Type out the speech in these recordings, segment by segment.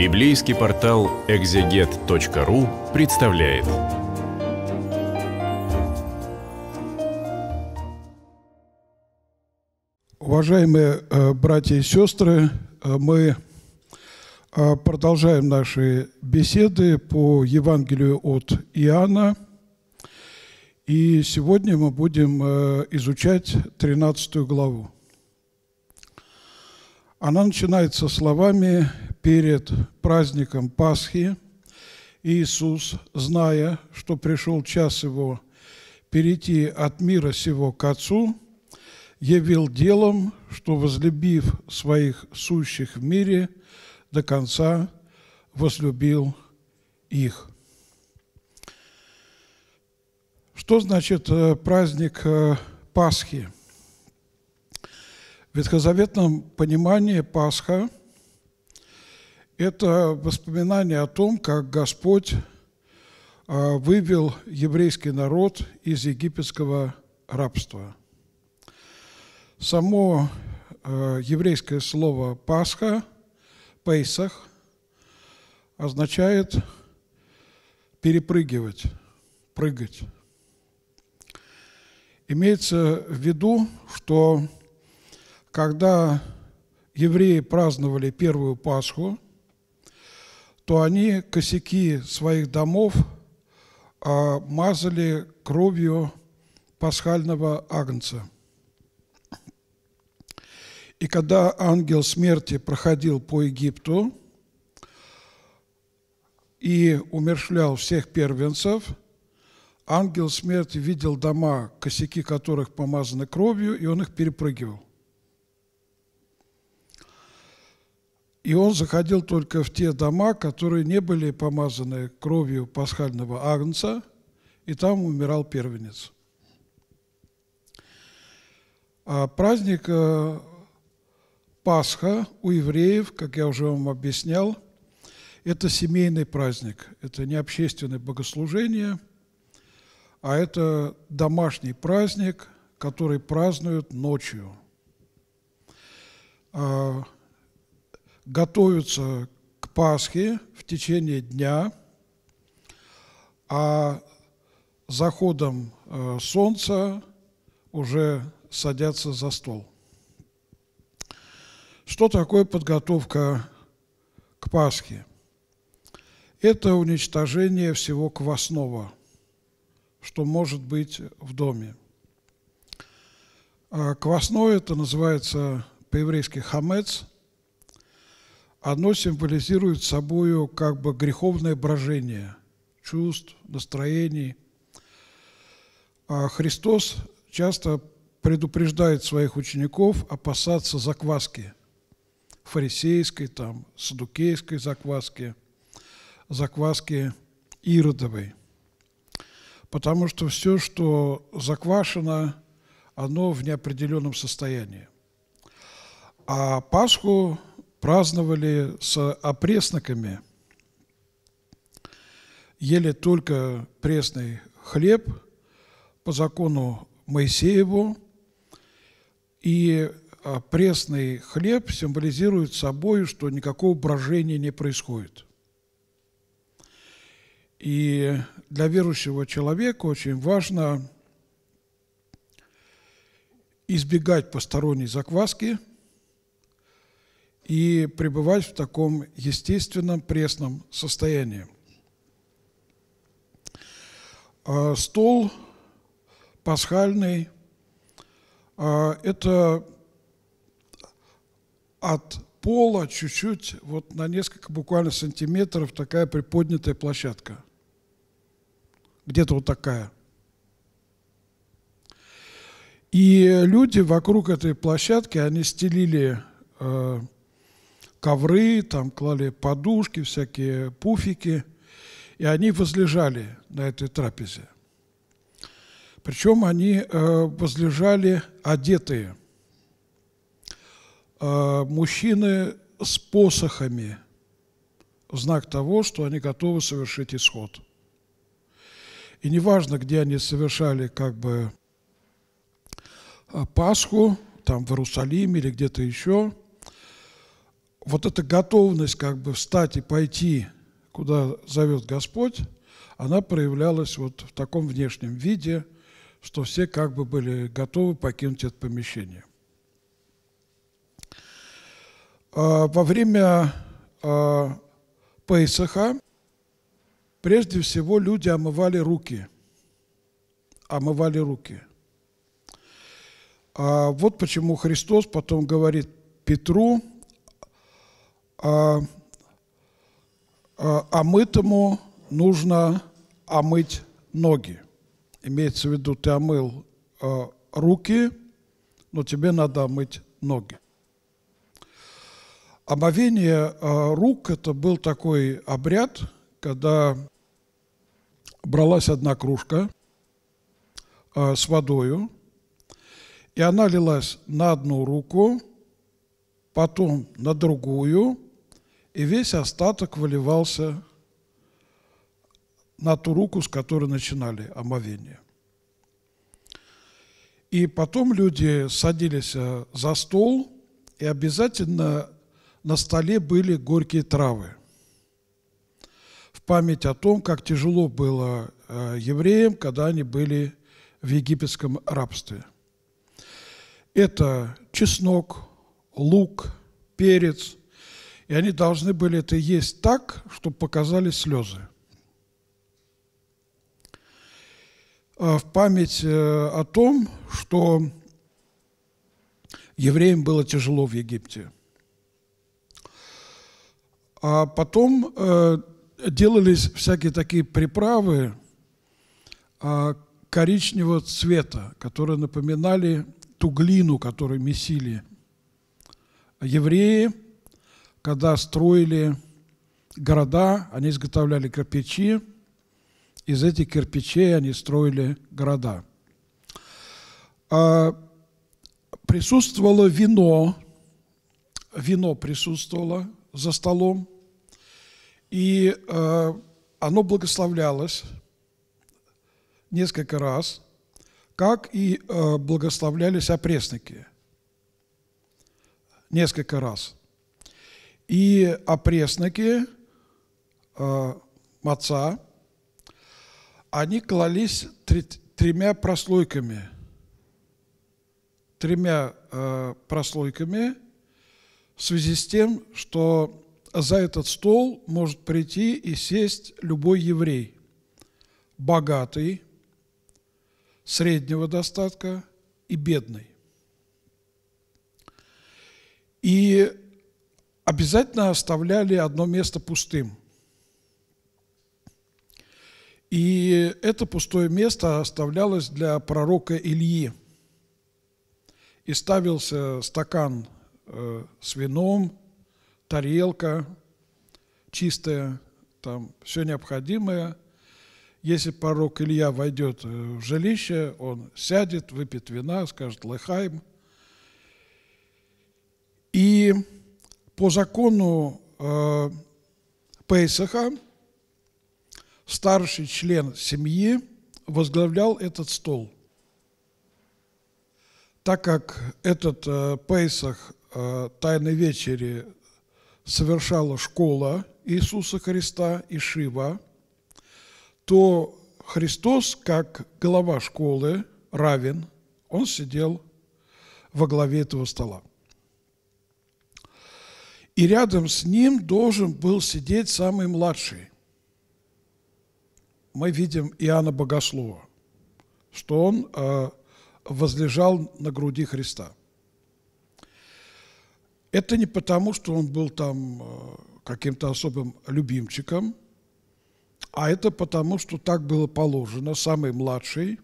Библейский портал экзегет.ру представляет. Уважаемые э, братья и сестры, э, мы э, продолжаем наши беседы по Евангелию от Иоанна. И сегодня мы будем изучать 13 главу. Она начинается словами перед праздником Пасхи. Иисус, зная, что пришел час его перейти от мира сего к Отцу, явил делом, что, возлюбив своих сущих в мире, до конца возлюбил их. Что значит э, праздник э, Пасхи? В ветхозаветном понимании Пасха – это воспоминание о том, как Господь а, вывел еврейский народ из египетского рабства. Само а, еврейское слово «Пасха», «Пейсах» означает перепрыгивать, прыгать. Имеется в виду, что когда евреи праздновали первую Пасху, то они косяки своих домов а, мазали кровью пасхального агнца. И когда ангел смерти проходил по Египту и умершлял всех первенцев, ангел смерти видел дома, косяки которых помазаны кровью, и он их перепрыгивал. И он заходил только в те дома, которые не были помазаны кровью пасхального агнца, и там умирал первенец. А праздник э, Пасха у евреев, как я уже вам объяснял, это семейный праздник, это не общественное богослужение, а это домашний праздник, который празднуют ночью. Готовятся к Пасхе в течение дня, а заходом э, солнца уже садятся за стол. Что такое подготовка к Пасхе? Это уничтожение всего квасного, что может быть в доме. А квасное это называется по-еврейски хамец, оно символизирует собою как бы греховное брожение чувств, настроений. А Христос часто предупреждает своих учеников опасаться закваски, фарисейской, там, садукейской закваски, закваски иродовой. Потому что все, что заквашено, оно в неопределенном состоянии. А Пасху праздновали с опресноками, ели только пресный хлеб по закону Моисееву, и а, пресный хлеб символизирует собой, что никакого брожения не происходит. И для верующего человека очень важно избегать посторонней закваски – и пребывать в таком естественном пресном состоянии. А стол пасхальный а, – это от пола чуть-чуть, вот на несколько буквально сантиметров такая приподнятая площадка. Где-то вот такая. И люди вокруг этой площадки, они стелили э, ковры, там клали подушки, всякие пуфики, и они возлежали на этой трапезе. Причем они э, возлежали одетые. Э, мужчины с посохами, в знак того, что они готовы совершить исход. И неважно, где они совершали как бы э, Пасху, там в Иерусалиме или где-то еще – вот эта готовность как бы встать и пойти, куда зовет Господь, она проявлялась вот в таком внешнем виде, что все как бы были готовы покинуть это помещение. А, во время а, Пейсаха прежде всего люди омывали руки. Омывали руки. А вот почему Христос потом говорит Петру, а, а, омытому нужно омыть ноги. Имеется в виду, ты омыл а, руки, но тебе надо омыть ноги. Омовение а, рук – это был такой обряд, когда бралась одна кружка а, с водою, и она лилась на одну руку, потом на другую, и весь остаток выливался на ту руку, с которой начинали омовение. И потом люди садились э, за стол, и обязательно на столе были горькие травы. В память о том, как тяжело было э, евреям, когда они были в египетском рабстве. Это чеснок, лук, перец. И они должны были это есть так, чтобы показали слезы. А в память э, о том, что евреям было тяжело в Египте. А потом э, делались всякие такие приправы а, коричневого цвета, которые напоминали ту глину, которую месили евреи, когда строили города, они изготовляли кирпичи, из этих кирпичей они строили города. А, присутствовало вино, вино присутствовало за столом, и а, оно благословлялось несколько раз, как и а, благословлялись опресники несколько раз. И опресноки маца – они клались тремя прослойками. Тремя э, прослойками в связи с тем, что за этот стол может прийти и сесть любой еврей. Богатый, среднего достатка и бедный. И обязательно оставляли одно место пустым. И это пустое место оставлялось для пророка Ильи. И ставился стакан э, с вином, тарелка чистая, там все необходимое. Если пророк Илья войдет э, в жилище, он сядет, выпьет вина, скажет «Лехайм». И по закону э, Пейсаха старший член семьи возглавлял этот стол. Так как этот э, Пейсах э, Тайной Вечери совершала школа Иисуса Христа и Шива, то Христос, как глава школы, равен, он сидел во главе этого стола. И рядом с ним должен был сидеть самый младший мы видим Иоанна Богослова, что он э, возлежал на груди Христа. Это не потому, что он был там э, каким-то особым любимчиком, а это потому, что так было положено. Самый младший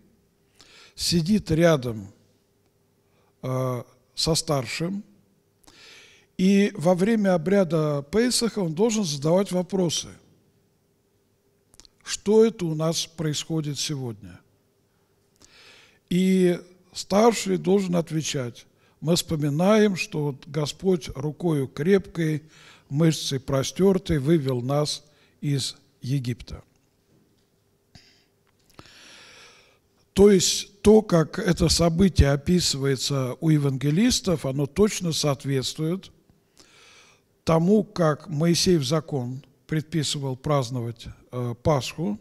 сидит рядом э, со старшим, и во время обряда Пейсаха он должен задавать вопросы – что это у нас происходит сегодня. И старший должен отвечать. Мы вспоминаем, что вот Господь рукою крепкой, мышцей простертой вывел нас из Египта. То есть то, как это событие описывается у евангелистов, оно точно соответствует тому, как Моисей в закон предписывал праздновать э, Пасху,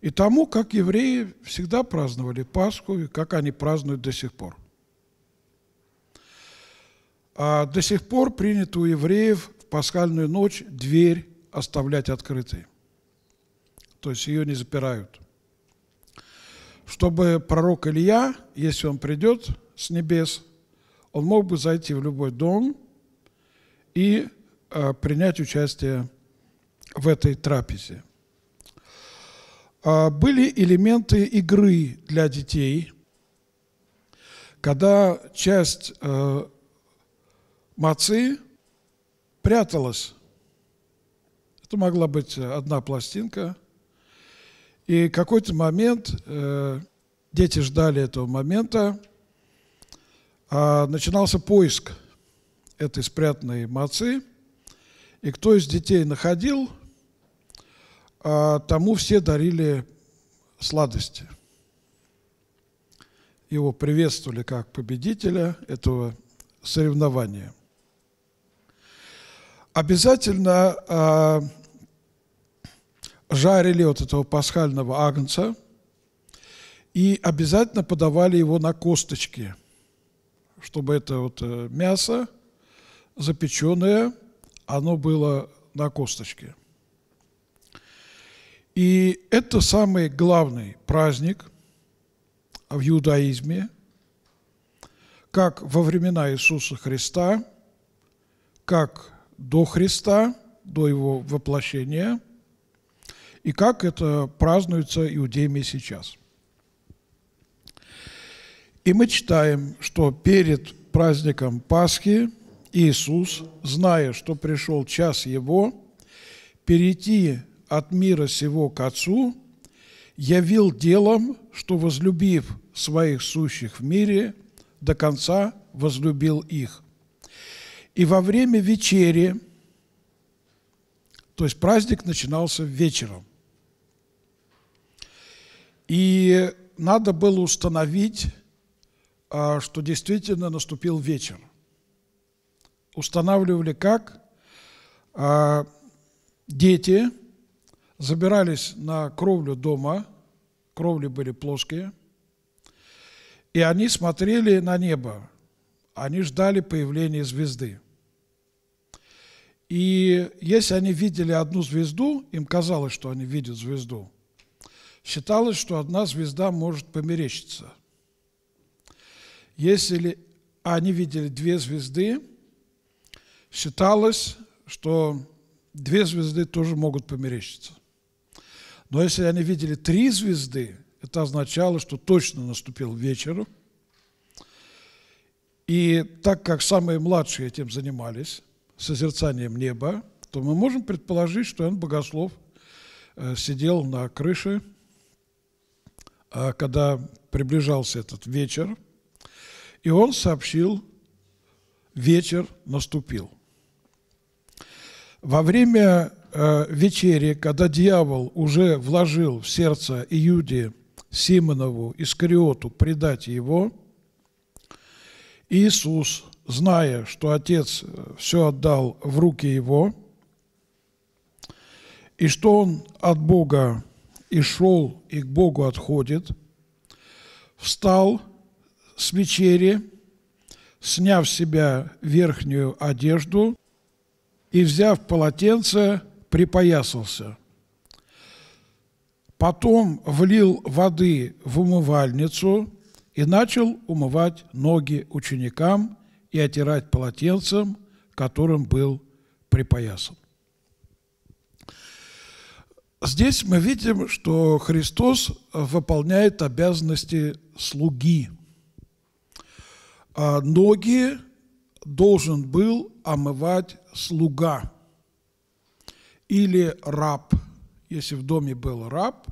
и тому, как евреи всегда праздновали Пасху и как они празднуют до сих пор. А до сих пор принято у евреев в пасхальную ночь дверь оставлять открытой. То есть ее не запирают. Чтобы пророк Илья, если он придет с небес, он мог бы зайти в любой дом и э, принять участие в этой трапезе. А были элементы игры для детей, когда часть э, мацы пряталась. Это могла быть одна пластинка. И какой-то момент э, дети ждали этого момента, а начинался поиск этой спрятанной мацы. И кто из детей находил, а тому все дарили сладости. Его приветствовали как победителя этого соревнования – обязательно э, жарили вот этого пасхального агнца и обязательно подавали его на косточки, чтобы это вот э, мясо запеченное, оно было на косточке. И это самый главный праздник в иудаизме, как во времена Иисуса Христа, как до Христа, до его воплощения, и как это празднуется иудеями сейчас. И мы читаем, что перед праздником Пасхи Иисус, зная, что пришел час Его, перейти от мира сего к Отцу, явил делом, что, возлюбив своих сущих в мире, до конца возлюбил их. И во время вечери, то есть праздник начинался вечером, и надо было установить, а, что действительно наступил вечер. Устанавливали как? А, дети забирались на кровлю дома, кровли были плоские, и они смотрели на небо, они ждали появления звезды. И если они видели одну звезду, им казалось, что они видят звезду, считалось, что одна звезда может померещиться. Если они видели две звезды, считалось, что две звезды тоже могут померещиться. Но если они видели три звезды, это означало, что точно наступил вечер. И так как самые младшие этим занимались, созерцанием неба, то мы можем предположить, что он Богослов э, сидел на крыше, а когда приближался этот вечер, и он сообщил, вечер наступил. Во время э, вечери, когда дьявол уже вложил в сердце Иуде Симонову Искариоту предать его, Иисус зная, что Отец э, все отдал в руки Его, и что Он от Бога и шел, и к Богу отходит, встал с вечери, сняв с себя верхнюю одежду и, взяв полотенце, припоясался. Потом влил воды в умывальницу и начал умывать ноги ученикам и отирать полотенцем, которым был припоясан. Здесь мы видим, что Христос выполняет обязанности слуги. А ноги должен был омывать слуга или раб. Если в доме был раб,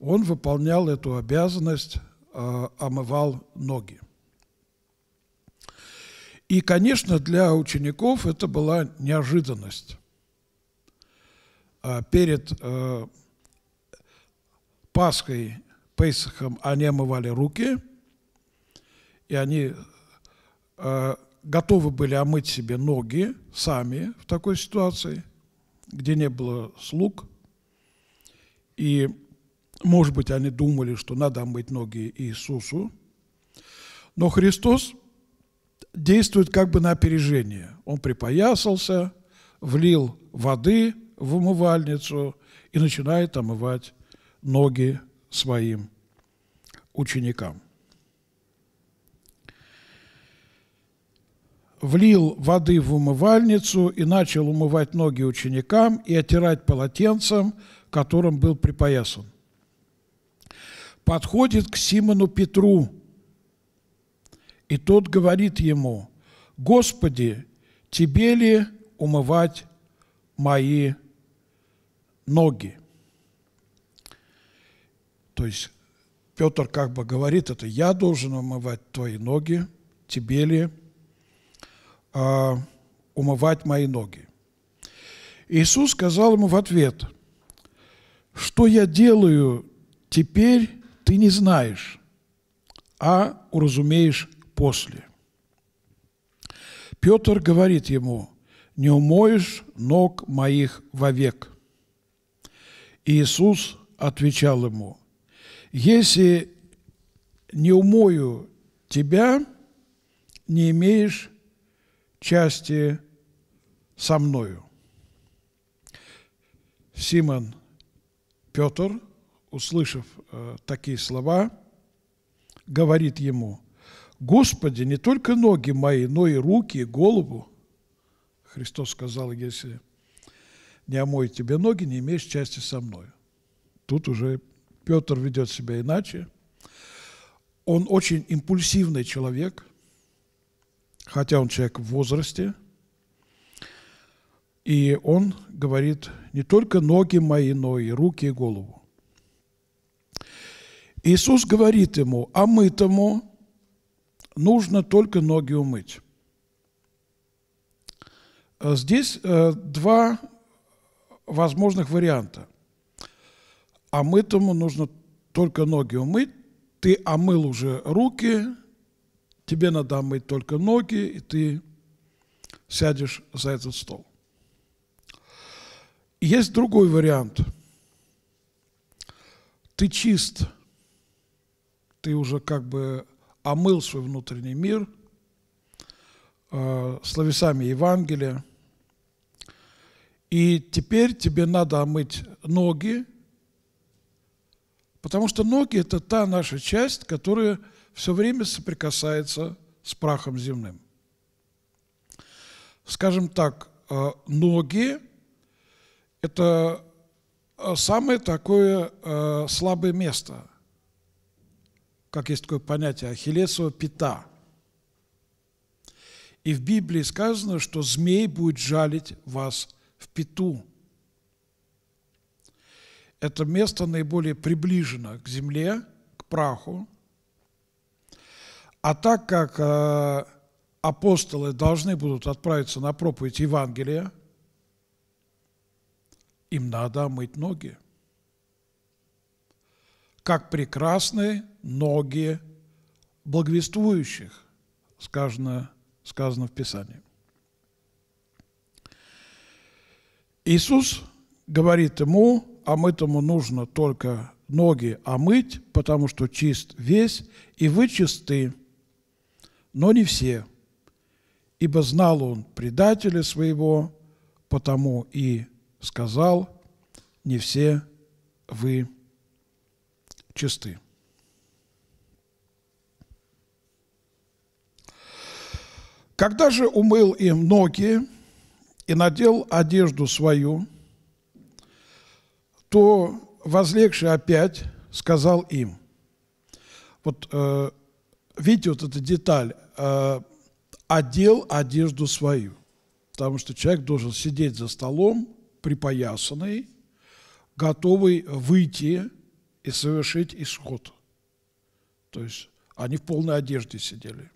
он выполнял эту обязанность, а, омывал ноги. И, конечно, для учеников это была неожиданность. А перед э, Пасхой, Пейсахом они омывали руки, и они э, готовы были омыть себе ноги сами в такой ситуации, где не было слуг. И, может быть, они думали, что надо омыть ноги Иисусу. Но Христос действует как бы на опережение. Он припоясался, влил воды в умывальницу и начинает омывать ноги своим ученикам. Влил воды в умывальницу и начал умывать ноги ученикам и оттирать полотенцем, которым был припоясан. Подходит к Симону Петру, и тот говорит ему, «Господи, тебе ли умывать мои ноги?» То есть Петр как бы говорит, это я должен умывать твои ноги, тебе ли а, умывать мои ноги. Иисус сказал ему в ответ, что я делаю теперь, ты не знаешь, а уразумеешь после. Петр говорит ему, не умоешь ног моих вовек. Иисус отвечал ему, если не умою тебя, не имеешь части со мною. Симон Петр, услышав э, такие слова, говорит ему, «Господи, не только ноги мои, но и руки, и голову». Христос сказал, если не омою тебе ноги, не имеешь части со мной. Тут уже Петр ведет себя иначе. Он очень импульсивный человек – хотя он человек в возрасте, и он говорит, не только ноги мои, но и руки и голову. Иисус говорит ему, а мытому нужно только ноги умыть. Здесь э, два возможных варианта. А мытому нужно только ноги умыть. Ты омыл уже руки, тебе надо мыть только ноги, и ты сядешь за этот стол. Есть другой вариант. Ты чист, ты уже как бы омыл свой внутренний мир э, словесами Евангелия, и теперь тебе надо омыть ноги, потому что ноги – это та наша часть, которая – все время соприкасается с прахом земным. Скажем так, э, ноги – это э, самое такое э, слабое место, как есть такое понятие ахиллесова пята. И в Библии сказано, что змей будет жалить вас в пету. Это место наиболее приближено к земле, к праху, а так как э, апостолы должны будут отправиться на проповедь Евангелия, им надо мыть ноги. Как прекрасны ноги благовествующих, сказано, сказано в Писании. Иисус говорит ему, а мытому нужно только ноги омыть, потому что чист весь, и вы чисты – но не все, ибо знал он предателя своего, потому и сказал, не все вы чисты. Когда же умыл им ноги и надел одежду свою, то, возлегший опять, сказал им, вот э, видите, вот эта деталь, э, одел одежду свою. Потому что человек должен сидеть за столом, припоясанный, готовый выйти и совершить исход. То есть они в полной одежде сидели.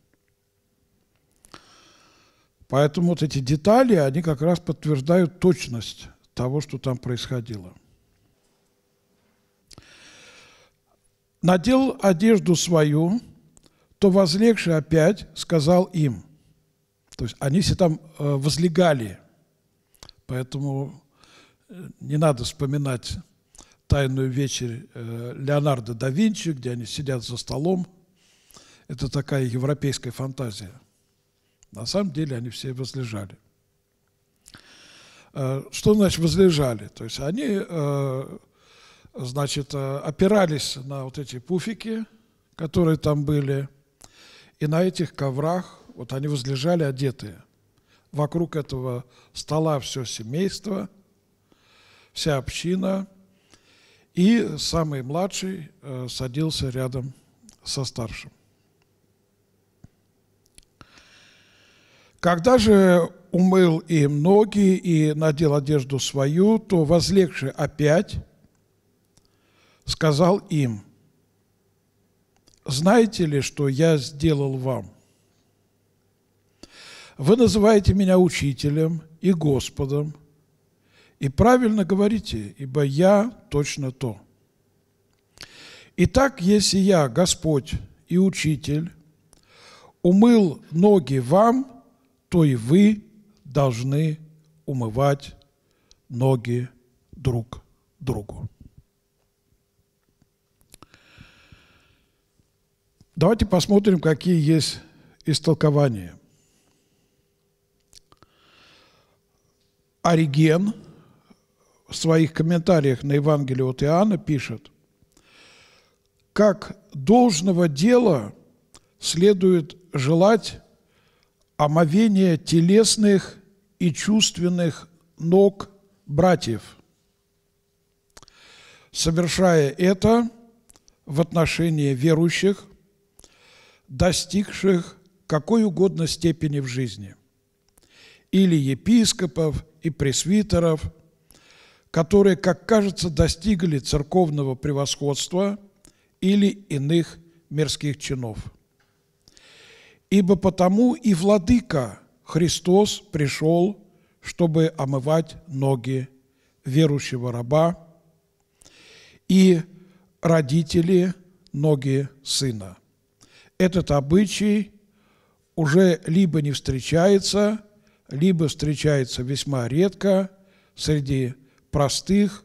Поэтому вот эти детали, они как раз подтверждают точность того, что там происходило. Надел одежду свою, то возлегший опять сказал им, То есть они все там э, возлегали. Поэтому э, не надо вспоминать тайную вечерь э, Леонардо да Винчи, где они сидят за столом. Это такая европейская фантазия. На самом деле они все возлежали. Что значит возлежали? То есть они, значит, опирались на вот эти пуфики, которые там были, и на этих коврах вот они возлежали одетые. Вокруг этого стола все семейство, вся община. И самый младший э, садился рядом со старшим. Когда же умыл им ноги и надел одежду свою, то возлегший опять сказал им, «Знаете ли, что я сделал вам?» Вы называете меня учителем и Господом, и правильно говорите, ибо я точно то. Итак, если я, Господь и Учитель, умыл ноги вам, то и вы должны умывать ноги друг другу. Давайте посмотрим, какие есть истолкования. Ориген в своих комментариях на Евангелие от Иоанна пишет, как должного дела следует желать омовения телесных и чувственных ног братьев, совершая это в отношении верующих, достигших какой угодно степени в жизни, или епископов, и пресвитеров, которые, как кажется, достигли церковного превосходства или иных мирских чинов. Ибо потому и владыка Христос пришел, чтобы омывать ноги верующего раба и родители ноги сына. Этот обычай уже либо не встречается, либо встречается весьма редко среди простых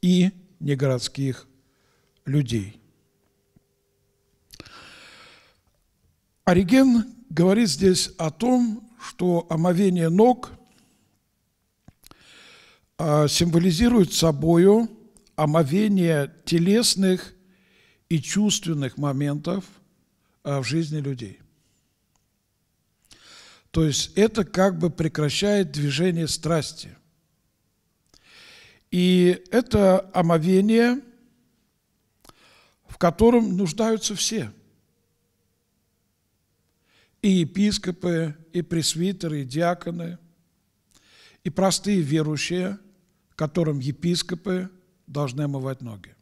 и негородских людей. Ориген говорит здесь о том, что омовение ног а, символизирует собою омовение телесных и чувственных моментов в жизни людей. То есть это как бы прекращает движение страсти. И это омовение, в котором нуждаются все. И епископы, и пресвитеры, и диаконы, и простые верующие, которым епископы должны омывать ноги.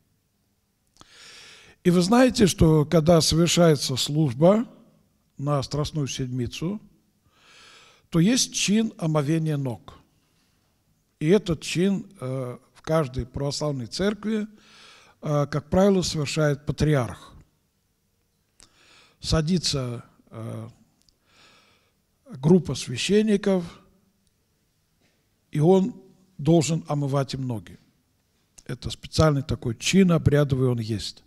И вы знаете, что когда совершается служба на Страстную Седмицу – то есть чин омовения ног. И этот чин э, в каждой православной церкви, э, как правило, совершает патриарх. Садится э, группа священников, и он должен омывать им ноги. Это специальный такой чин обрядовый он есть.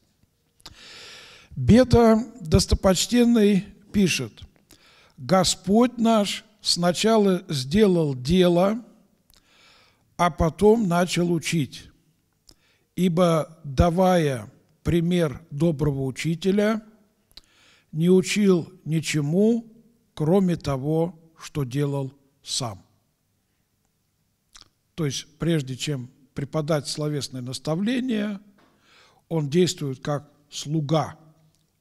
Бета достопочтенный пишет, Господь наш сначала сделал дело, а потом начал учить. Ибо, давая пример доброго учителя, не учил ничему, кроме того, что делал сам. То есть, прежде чем преподать словесное наставление, он действует как слуга,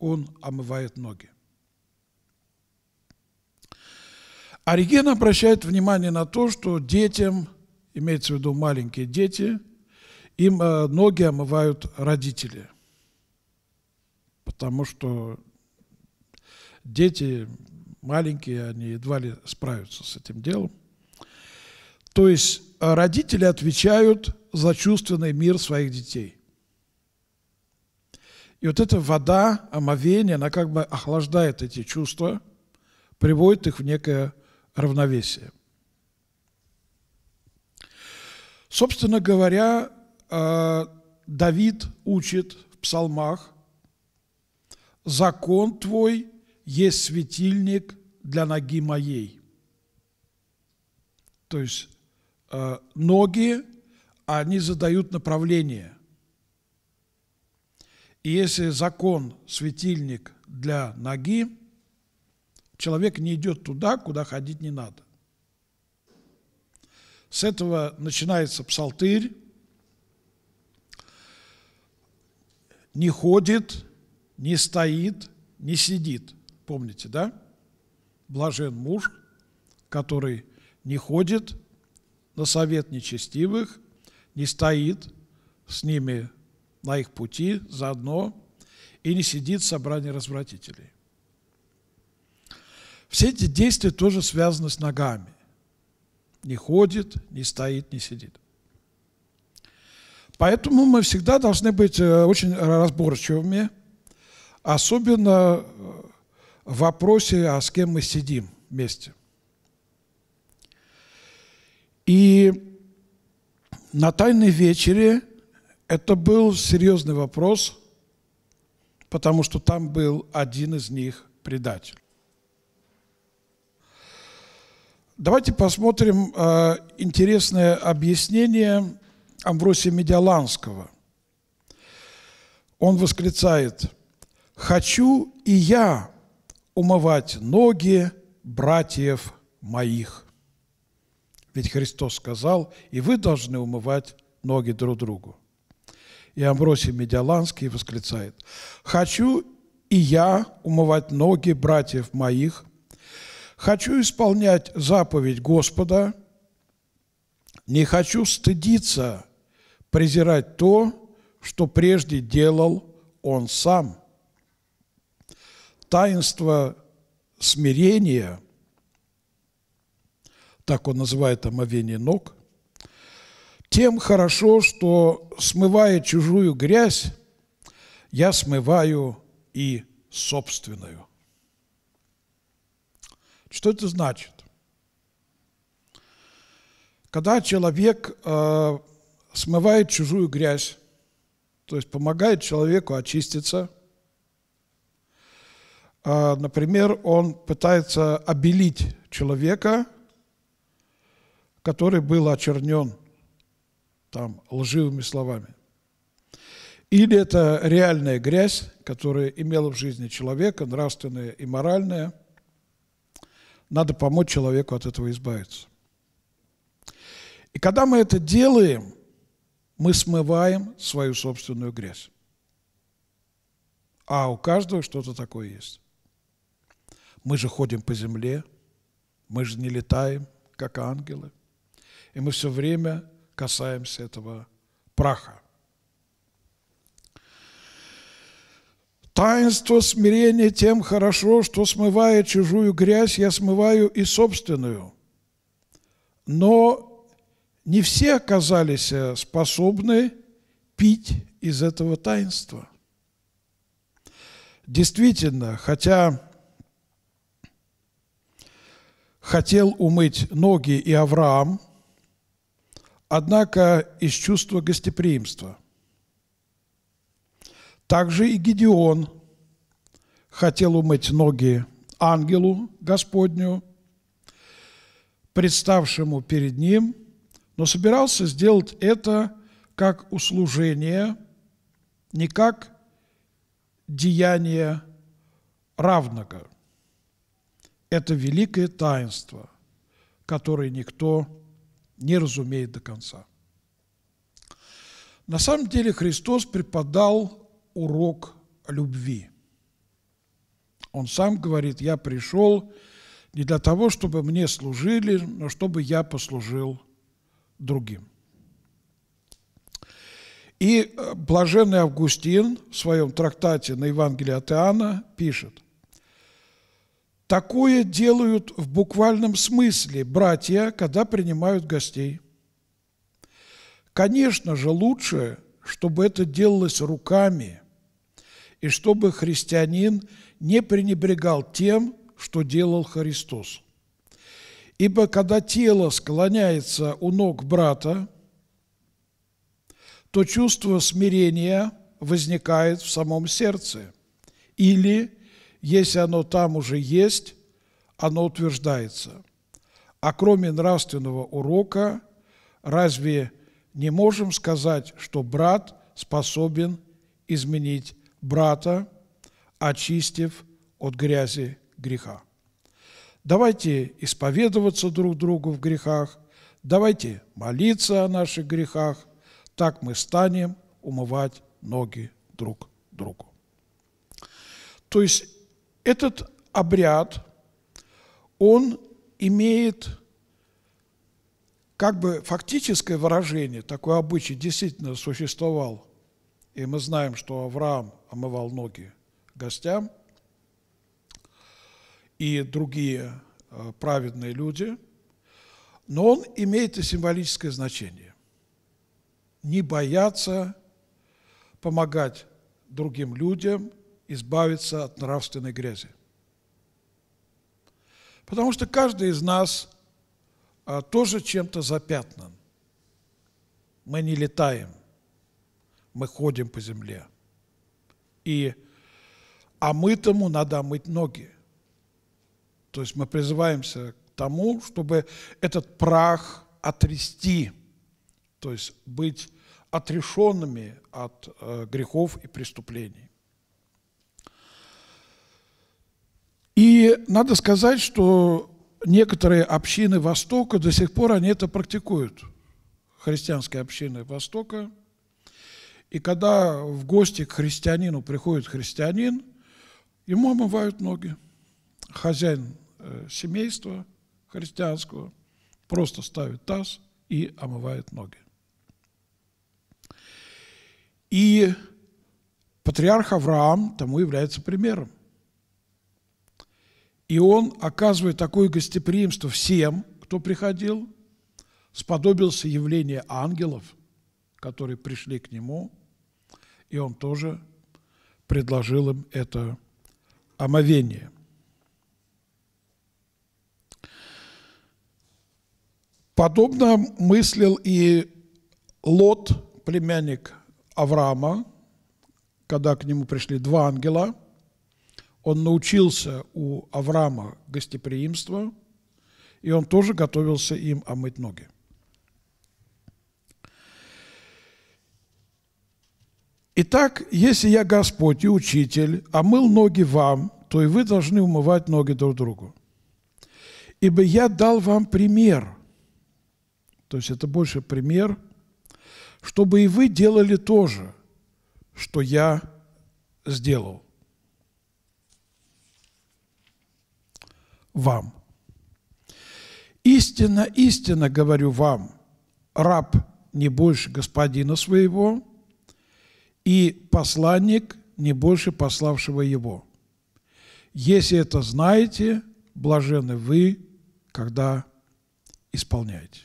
он омывает ноги. Ориген обращает внимание на то, что детям, имеется в виду маленькие дети, им э, ноги омывают родители. Потому что дети маленькие, они едва ли справятся с этим делом. То есть э, родители отвечают за чувственный мир своих детей. И вот эта вода, омовение, она как бы охлаждает эти чувства, приводит их в некое равновесия. Собственно говоря, э, Давид учит в псалмах, «Закон твой есть светильник для ноги моей». То есть э, ноги, они задают направление. И если закон – светильник для ноги, человек не идет туда, куда ходить не надо. С этого начинается псалтырь. Не ходит, не стоит, не сидит. Помните, да? Блажен муж, который не ходит на совет нечестивых, не стоит с ними на их пути заодно и не сидит в собрании развратителей. Все эти действия тоже связаны с ногами. Не ходит, не стоит, не сидит. Поэтому мы всегда должны быть э, очень разборчивыми, особенно в вопросе, а с кем мы сидим вместе. И на Тайной вечере это был серьезный вопрос, потому что там был один из них предатель. Давайте посмотрим э, интересное объяснение Амвросия Медиаланского. Он восклицает, «Хочу и я умывать ноги братьев моих». Ведь Христос сказал, и вы должны умывать ноги друг другу. И Амбросий Медиаланский восклицает, «Хочу и я умывать ноги братьев моих, хочу исполнять заповедь Господа, не хочу стыдиться, презирать то, что прежде делал Он сам. Таинство смирения – так он называет омовение ног, тем хорошо, что, смывая чужую грязь, я смываю и собственную. Что это значит? Когда человек э, смывает чужую грязь, то есть помогает человеку очиститься, э, например, он пытается обелить человека – который был очернен там лживыми словами. Или это реальная грязь, которая имела в жизни человека, нравственная и моральная. Надо помочь человеку от этого избавиться. И когда мы это делаем, мы смываем свою собственную грязь. А у каждого что-то такое есть. Мы же ходим по земле, мы же не летаем, как ангелы – и мы все время касаемся этого праха. Таинство смирения тем хорошо, что смывая чужую грязь, я смываю и собственную. Но не все оказались способны пить из этого таинства. Действительно, хотя хотел умыть ноги и Авраам – однако из чувства гостеприимства. Также и Гедеон хотел умыть ноги ангелу Господню, представшему перед ним, но собирался сделать это как услужение, не как деяние равного. Это великое таинство, которое никто не разумеет до конца. На самом деле Христос преподал урок любви. Он сам говорит, я пришел не для того, чтобы мне служили, но чтобы я послужил другим. И э, блаженный Августин в своем трактате на Евангелие от Иоанна пишет, Такое делают в буквальном смысле братья, когда принимают гостей. Конечно же, лучше, чтобы это делалось руками, и чтобы христианин не пренебрегал тем, что делал Христос. Ибо когда тело склоняется у ног брата, то чувство смирения возникает в самом сердце. Или, если оно там уже есть, оно утверждается. А кроме нравственного урока, разве не можем сказать, что брат способен изменить брата, очистив от грязи греха? Давайте исповедоваться друг другу в грехах, давайте молиться о наших грехах, так мы станем умывать ноги друг другу. То есть этот обряд, он имеет как бы фактическое выражение, такой обычай действительно существовал. И мы знаем, что Авраам омывал ноги гостям и другие э, праведные люди, но он имеет и символическое значение не бояться помогать другим людям избавиться от нравственной грязи. Потому что каждый из нас а, тоже чем-то запятнан. Мы не летаем, мы ходим по земле. И а мытому надо омыть ноги. То есть мы призываемся к тому, чтобы этот прах отрести – то есть быть отрешенными от э, грехов и преступлений. И надо сказать, что некоторые общины Востока до сих пор они это практикуют, христианские общины Востока. И когда в гости к христианину приходит христианин, ему омывают ноги. Хозяин э, семейства христианского просто ставит таз и омывает ноги. И патриарх Авраам тому является примером. И он оказывает такое гостеприимство всем, кто приходил, сподобился явления ангелов, которые пришли к нему, и он тоже предложил им это омовение. Подобно мыслил и Лот, племянник Авраама, когда к нему пришли два ангела, он научился у Авраама гостеприимства, и он тоже готовился им омыть ноги. Итак, если я Господь и Учитель, омыл ноги вам, то и вы должны умывать ноги друг другу. Ибо я дал вам пример. То есть это больше пример – чтобы и вы делали то же, что я сделал вам. Истинно, истинно говорю вам, раб не больше господина своего, и посланник не больше пославшего его. Если это знаете, блажены вы, когда исполняете.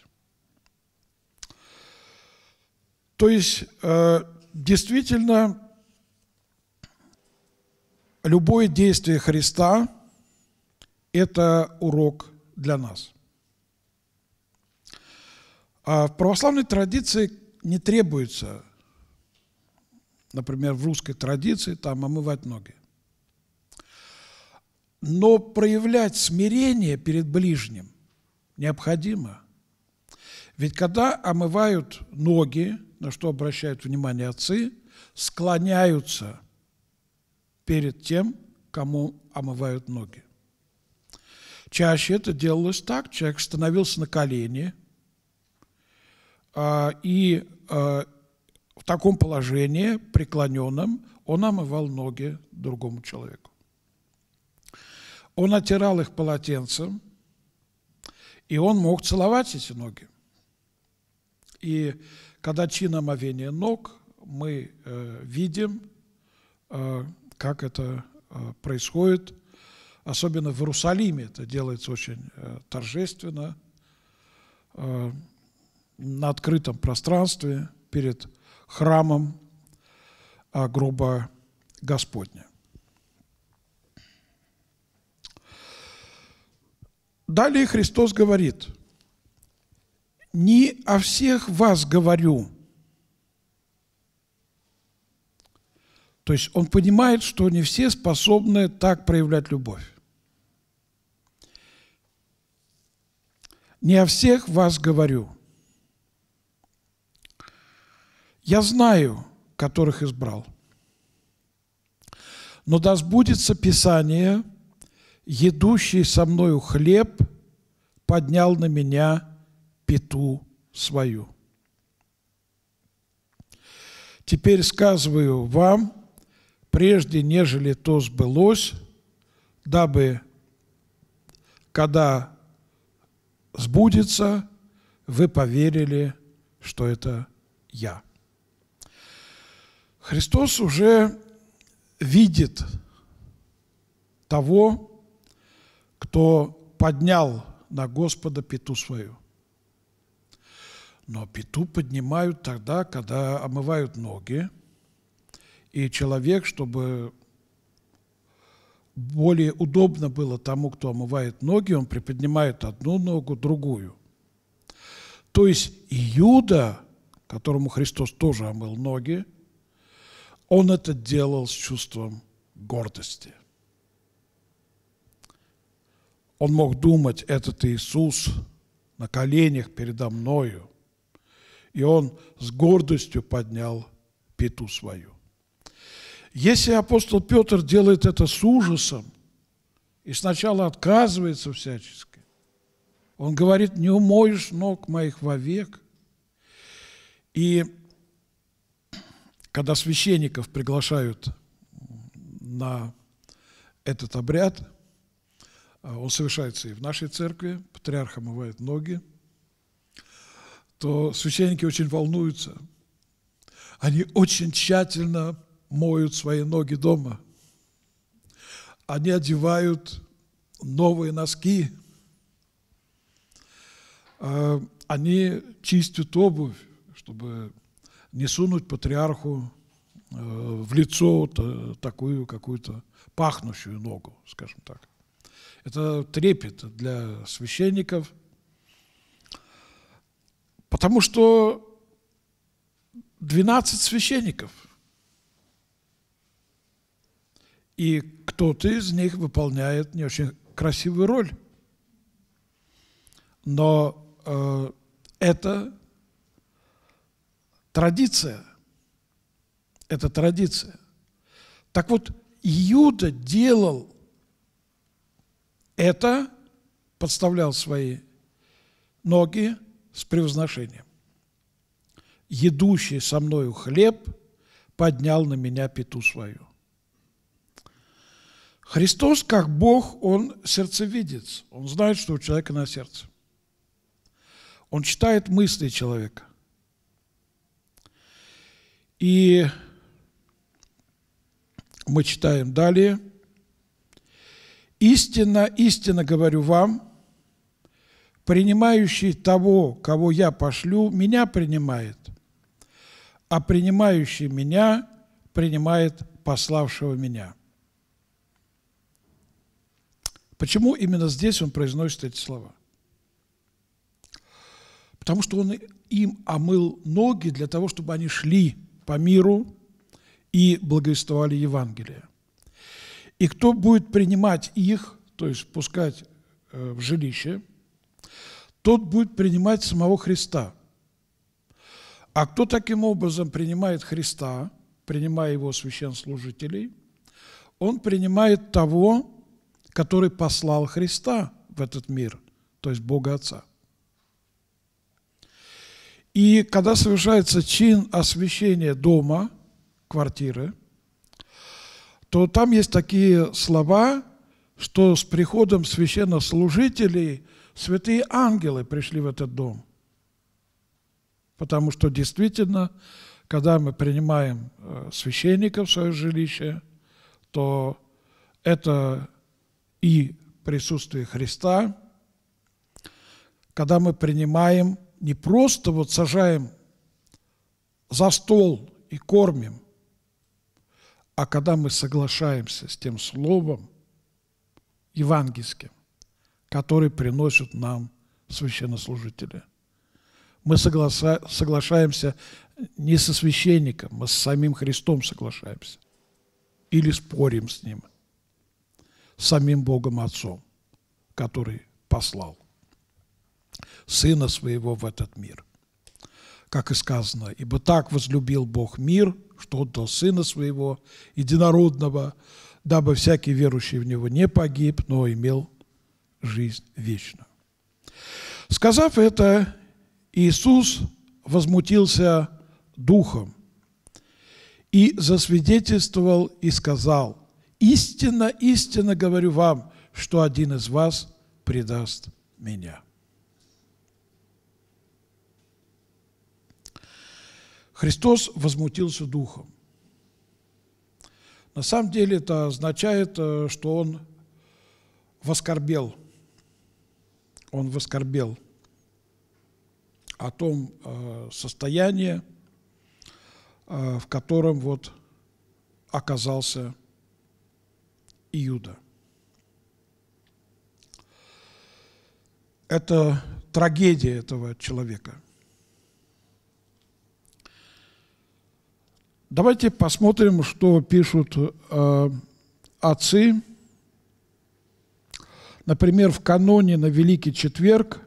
То есть, э, действительно, любое действие Христа – это урок для нас. А в православной традиции не требуется, например, в русской традиции, там омывать ноги. Но проявлять смирение перед ближним необходимо. Ведь когда омывают ноги, на что обращают внимание отцы, склоняются перед тем, кому омывают ноги. Чаще это делалось так, человек становился на колени, а, и а, в таком положении, преклоненном, он омывал ноги другому человеку. Он отирал их полотенцем, и он мог целовать эти ноги. И когда чин омовения ног, мы э, видим, э, как это э, происходит, особенно в Иерусалиме это делается очень э, торжественно, э, на открытом пространстве перед храмом э, гроба Господня. далее Христос говорит, не о всех вас говорю. То есть он понимает, что не все способны так проявлять любовь. Не о всех вас говорю. Я знаю, которых избрал. Но да сбудется Писание, едущий со мною хлеб поднял на меня пету свою. Теперь сказываю вам, прежде нежели то сбылось, дабы, когда сбудется, вы поверили, что это я. Христос уже видит того, кто поднял на Господа пету свою. Но пету поднимают тогда, когда омывают ноги, и человек, чтобы более удобно было тому, кто омывает ноги, он приподнимает одну ногу, другую. То есть Иуда, которому Христос тоже омыл ноги, он это делал с чувством гордости. Он мог думать, этот Иисус на коленях передо мною, и он с гордостью поднял пету свою. Если апостол Петр делает это с ужасом и сначала отказывается всячески, он говорит, не умоешь ног моих вовек. И когда священников приглашают на этот обряд, а, он совершается и в нашей церкви, патриарх омывает ноги, то священники очень волнуются. Они очень тщательно моют свои ноги дома. Они одевают новые носки. А, они чистят обувь, чтобы не сунуть патриарху э, в лицо такую какую-то пахнущую ногу, скажем так. Это трепет для священников, потому что 12 священников – И кто-то из них выполняет не очень красивую роль. Но э, это традиция. Это традиция. Так вот, Иуда делал это, подставлял свои ноги с превозношением. Едущий со мною хлеб поднял на меня пету свою. Христос, как Бог, Он сердцевидец. Он знает, что у человека на сердце. Он читает мысли человека. И мы читаем далее. «Истинно, истинно говорю вам, принимающий того, кого я пошлю, меня принимает, а принимающий меня принимает пославшего меня». Почему именно здесь он произносит эти слова? Потому что он им омыл ноги для того, чтобы они шли по миру и благовествовали Евангелие. И кто будет принимать их, то есть пускать э, в жилище, тот будет принимать самого Христа. А кто таким образом принимает Христа, принимая его священслужителей, он принимает того, который послал Христа в этот мир, то есть Бога Отца. И когда совершается чин освящения дома, квартиры, то там есть такие слова, что с приходом священнослужителей святые ангелы пришли в этот дом. Потому что действительно, когда мы принимаем э, священников в свое жилище, то это и присутствие Христа, когда мы принимаем, не просто вот сажаем за стол и кормим, а когда мы соглашаемся с тем словом евангельским, который приносят нам священнослужители. Мы согласа соглашаемся не со священником, мы с самим Христом соглашаемся. Или спорим с Ним, самим Богом Отцом, который послал Сына Своего в этот мир. Как и сказано, «Ибо так возлюбил Бог мир, что отдал Сына Своего, единородного, дабы всякий верующий в Него не погиб, но имел жизнь вечную». Сказав это, Иисус возмутился духом и засвидетельствовал и сказал, «Истинно, истинно говорю вам, что один из вас предаст меня». Христос возмутился духом. На самом деле это означает, э, что он воскорбел. Он воскорбел о том э, состоянии, э, в котором вот оказался Иуда. Это трагедия этого человека – Давайте посмотрим, что пишут э, отцы. Например, в каноне на Великий Четверг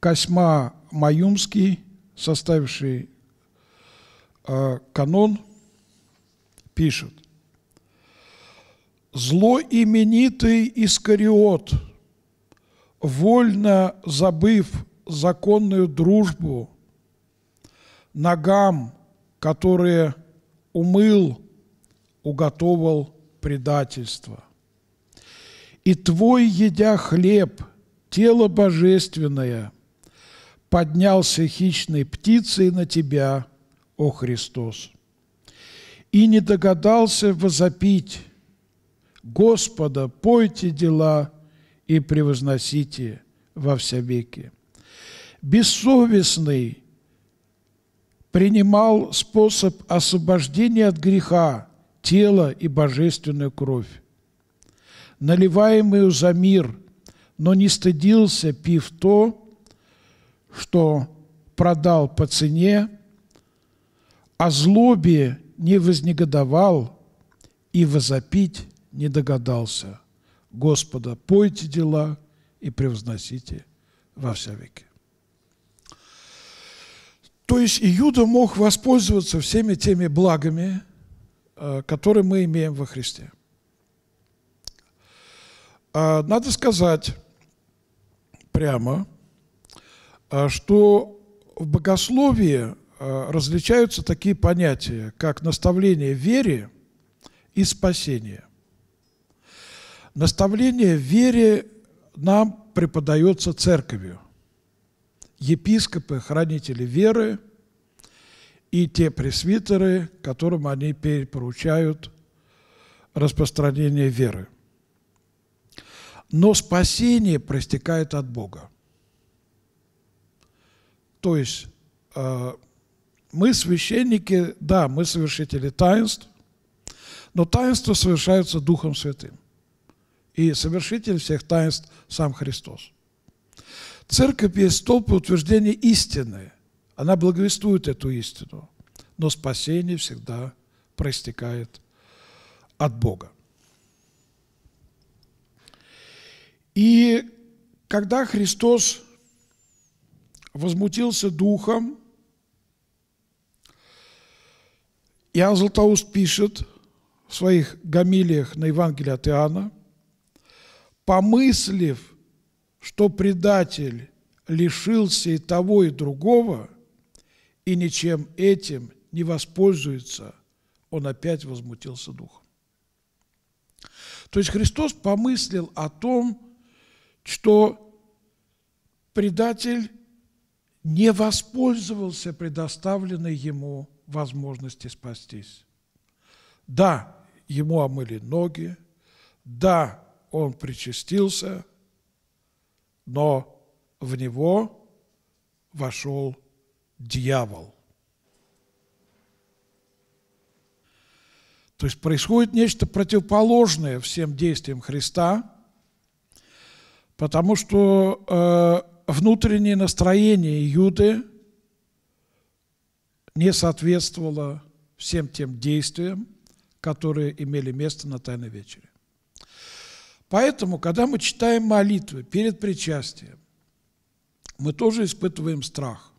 Косьма Маюмский, составивший э, канон, пишет. «Зло именитый Искариот, вольно забыв законную дружбу, ногам – которые умыл, уготовал предательство. И твой, едя хлеб, тело божественное, поднялся хищной птицей на тебя, о Христос, и не догадался возопить, Господа, пойте дела и превозносите во вся веки. Бессовестный принимал способ освобождения от греха, тела и божественную кровь, наливаемую за мир, но не стыдился, пив то, что продал по цене, о злобе не вознегодовал и возопить не догадался. Господа, пойте дела и превозносите во вся веки. То есть Иуда мог воспользоваться всеми теми благами, э, которые мы имеем во Христе. А, надо сказать прямо, э, что в богословии э, различаются такие понятия, как наставление в вере и спасение. Наставление в вере нам преподается церковью епископы, хранители веры и те пресвитеры, которым они поручают распространение веры. Но спасение проистекает от Бога. То есть э, мы священники, да, мы совершители таинств, но таинства совершаются Духом Святым. И совершитель всех таинств сам Христос. Церковь есть столб утверждения истины. Она благовествует эту истину. Но спасение всегда проистекает от Бога. И когда Христос возмутился духом, Иоанн Златоуст пишет в своих гамилиях на Евангелие от Иоанна, помыслив что предатель лишился и того, и другого, и ничем этим не воспользуется, он опять возмутился духом. То есть Христос помыслил о том, что предатель не воспользовался предоставленной ему возможности спастись. Да, ему омыли ноги, да, он причастился – но в него вошел дьявол. То есть происходит нечто противоположное всем действиям Христа, Потому что э, внутреннее настроение Юды не соответствовало всем тем действиям, которые имели место на Тайной вечере. Поэтому, когда мы читаем молитвы перед причастием, мы тоже испытываем страх.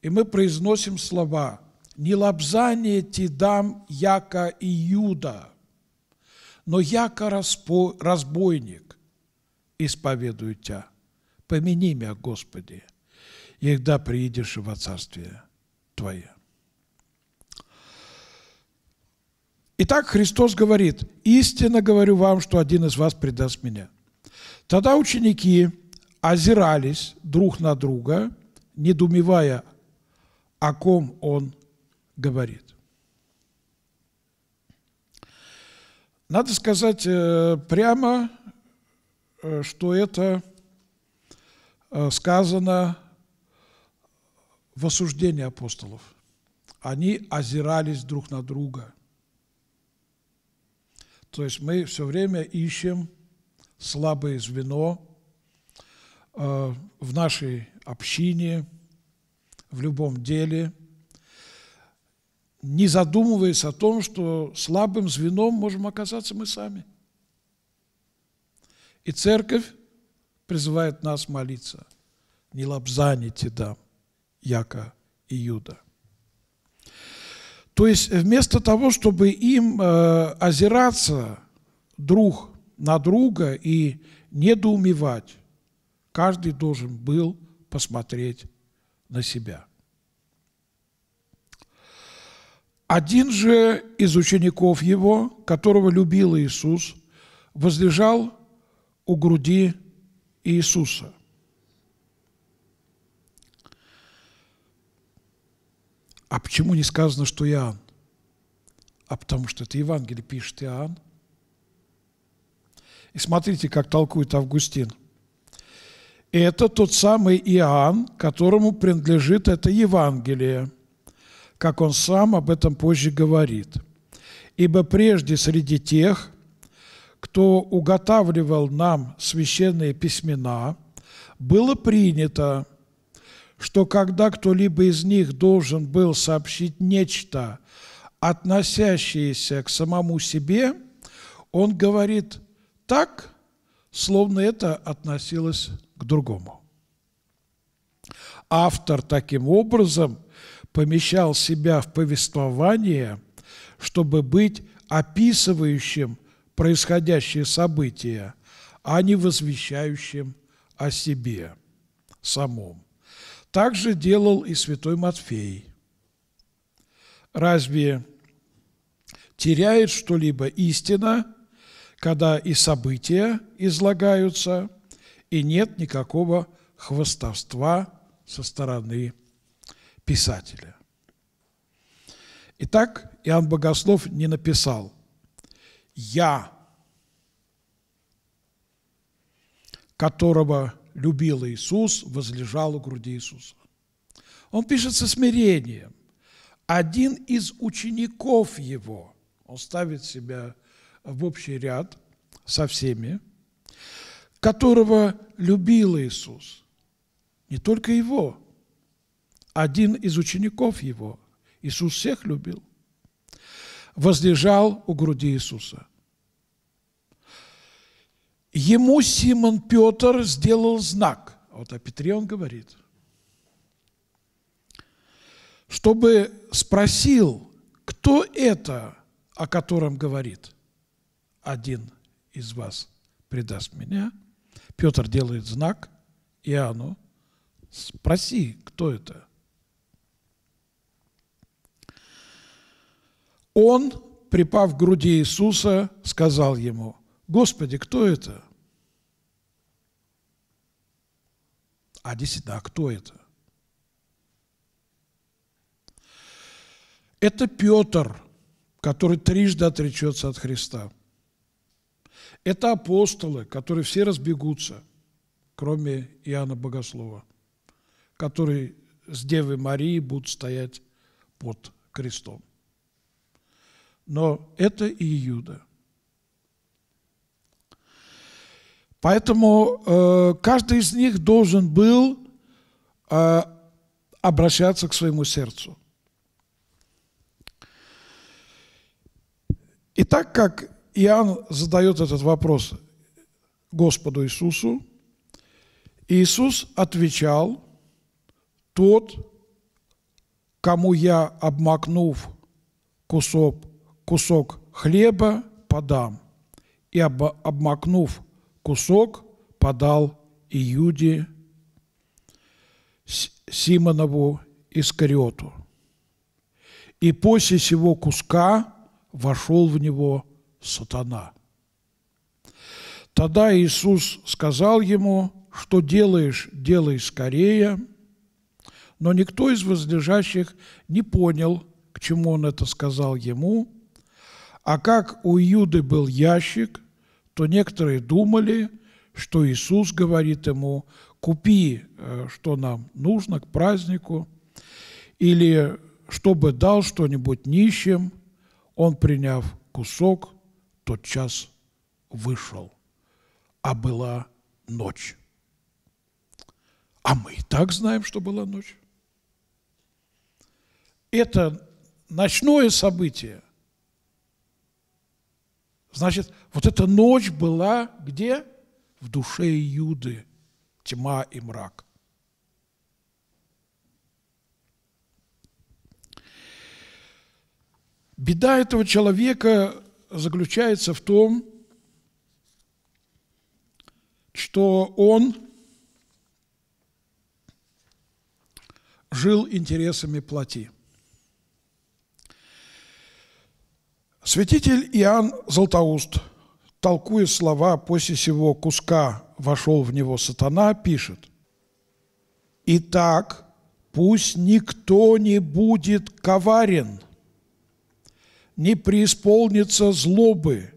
И мы произносим слова «Не лобзание ти дам, яко Иуда, но яко разбойник исповедую тебя. Помяни меня, Господи, егда приидешь во Царствие Твое». Итак, Христос говорит, истинно говорю вам, что один из вас предаст меня. Тогда ученики озирались друг на друга, недоумевая, о ком он говорит. Надо сказать э, прямо, э, что это э, сказано в осуждении апостолов. Они озирались друг на друга. То есть мы все время ищем слабое звено в нашей общине, в любом деле, не задумываясь о том, что слабым звеном можем оказаться мы сами. И церковь призывает нас молиться. Не лапзаните дам, яко Иуда. То есть вместо того, чтобы им э, озираться друг на друга и недоумевать, каждый должен был посмотреть на себя. Один же из учеников его, которого любил Иисус, возлежал у груди Иисуса. А почему не сказано, что Иоанн? А потому что это Евангелие пишет Иоанн. И смотрите, как толкует Августин – это тот самый Иоанн, которому принадлежит это Евангелие, как он сам об этом позже говорит. Ибо прежде среди тех, кто уготавливал нам священные письмена, было принято, что когда кто-либо из них должен был сообщить нечто, относящееся к самому себе, он говорит так, словно это относилось к другому. Автор таким образом помещал себя в повествование, чтобы быть описывающим происходящие события, а не возвещающим о себе самом. Так же делал и святой Матфей. Разве теряет что-либо истина, когда и события излагаются – и нет никакого хвостовства со стороны писателя. Итак, Иоанн Богослов не написал «Я, которого любил Иисус, возлежал у груди Иисуса». Он пишет со смирением. Один из учеников его, он ставит себя в общий ряд со всеми – которого любил Иисус. Не только его, один из учеников его. Иисус всех любил. Возлежал у груди Иисуса. Ему Симон Петр сделал знак. Вот о Петре он говорит. Чтобы спросил, кто это, о котором говорит один из вас предаст меня – Петр делает знак Иоанну, спроси, кто это. Он, припав к груди Иисуса, сказал ему, Господи, кто это? А действительно, а кто это? Это Петр, который трижды отречется от Христа – это апостолы, которые все разбегутся, кроме Иоанна Богослова, которые с Девой Марией будут стоять под крестом. Но это и Иуда. Поэтому э, каждый из них должен был э, обращаться к своему сердцу. И так как Иоанн задает этот вопрос Господу Иисусу, Иисус отвечал, тот, кому я, обмакнув кусок, кусок хлеба, подам, и об, обмакнув кусок, подал Иуде Симонову Искариоту. И после сего куска вошел в него сатана. Тогда Иисус сказал ему, что делаешь, делай скорее. Но никто из возлежащих не понял, к чему он это сказал ему. А как у Иуды был ящик, то некоторые думали, что Иисус говорит ему, купи, э, что нам нужно к празднику, или чтобы дал что-нибудь нищим, он, приняв кусок, тот час вышел, а была ночь. А мы и так знаем, что была ночь. Это ночное событие. Значит, вот эта ночь была где? В душе Иуды. Тьма и мрак. Беда этого человека заключается в том, что он жил интересами плоти. Святитель Иоанн Златоуст, толкуя слова «после сего куска вошел в него сатана», пишет «Итак, пусть никто не будет коварен, не преисполнится злобы,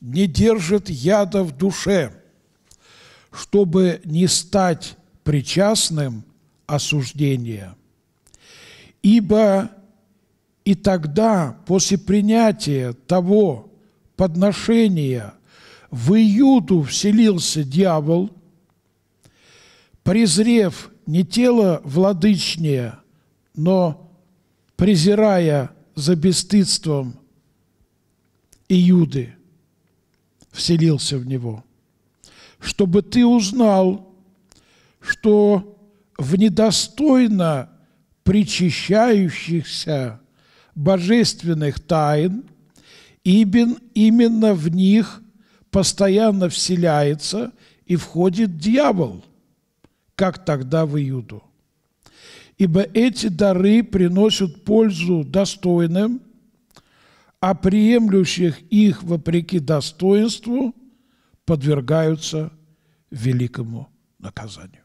не держит яда в душе, чтобы не стать причастным осуждения. Ибо и тогда, после принятия того подношения, в Иуду вселился дьявол, презрев не тело владычнее, но презирая за бесстыдством Иуды, вселился в него, чтобы ты узнал, что в недостойно причащающихся божественных тайн, ибо именно в них постоянно вселяется и входит дьявол, как тогда в Иуду. Ибо эти дары приносят пользу достойным, а приемлющих их вопреки достоинству подвергаются великому наказанию.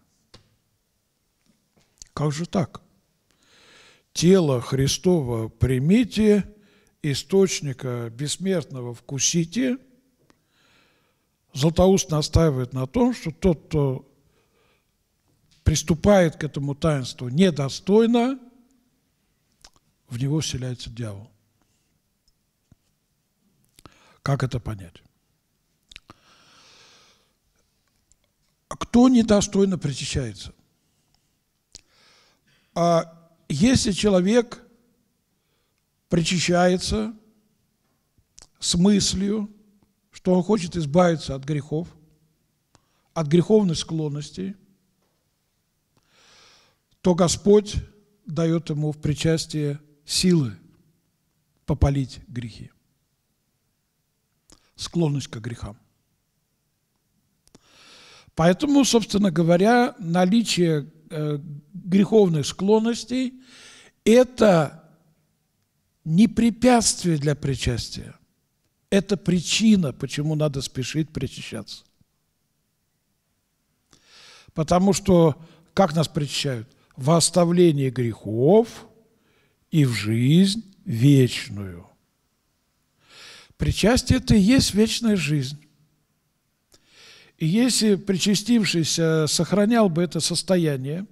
Как же так? Тело Христова примите, источника бессмертного вкусите. Златоуст настаивает на том, что тот, кто приступает к этому таинству недостойно, в него вселяется дьявол. Как это понять? Кто недостойно причащается? А если человек причащается с мыслью, что он хочет избавиться от грехов, от греховной склонности, то Господь дает ему в причастие силы попалить грехи, склонность к грехам. Поэтому, собственно говоря, наличие греховных склонностей – это не препятствие для причастия. Это причина, почему надо спешить причащаться. Потому что, как нас причащают? В оставлении грехов и в жизнь вечную. Причастие – это и есть вечная жизнь. И если причастившийся сохранял бы это состояние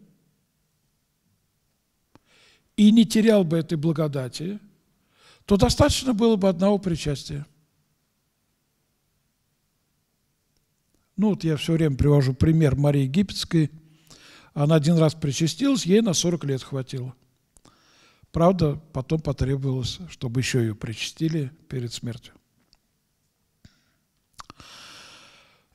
и не терял бы этой благодати, то достаточно было бы одного причастия. Ну, вот я все время привожу пример Марии Египетской. Она один раз причастилась, ей на 40 лет хватило. Правда, потом потребовалось, чтобы еще ее причастили перед смертью.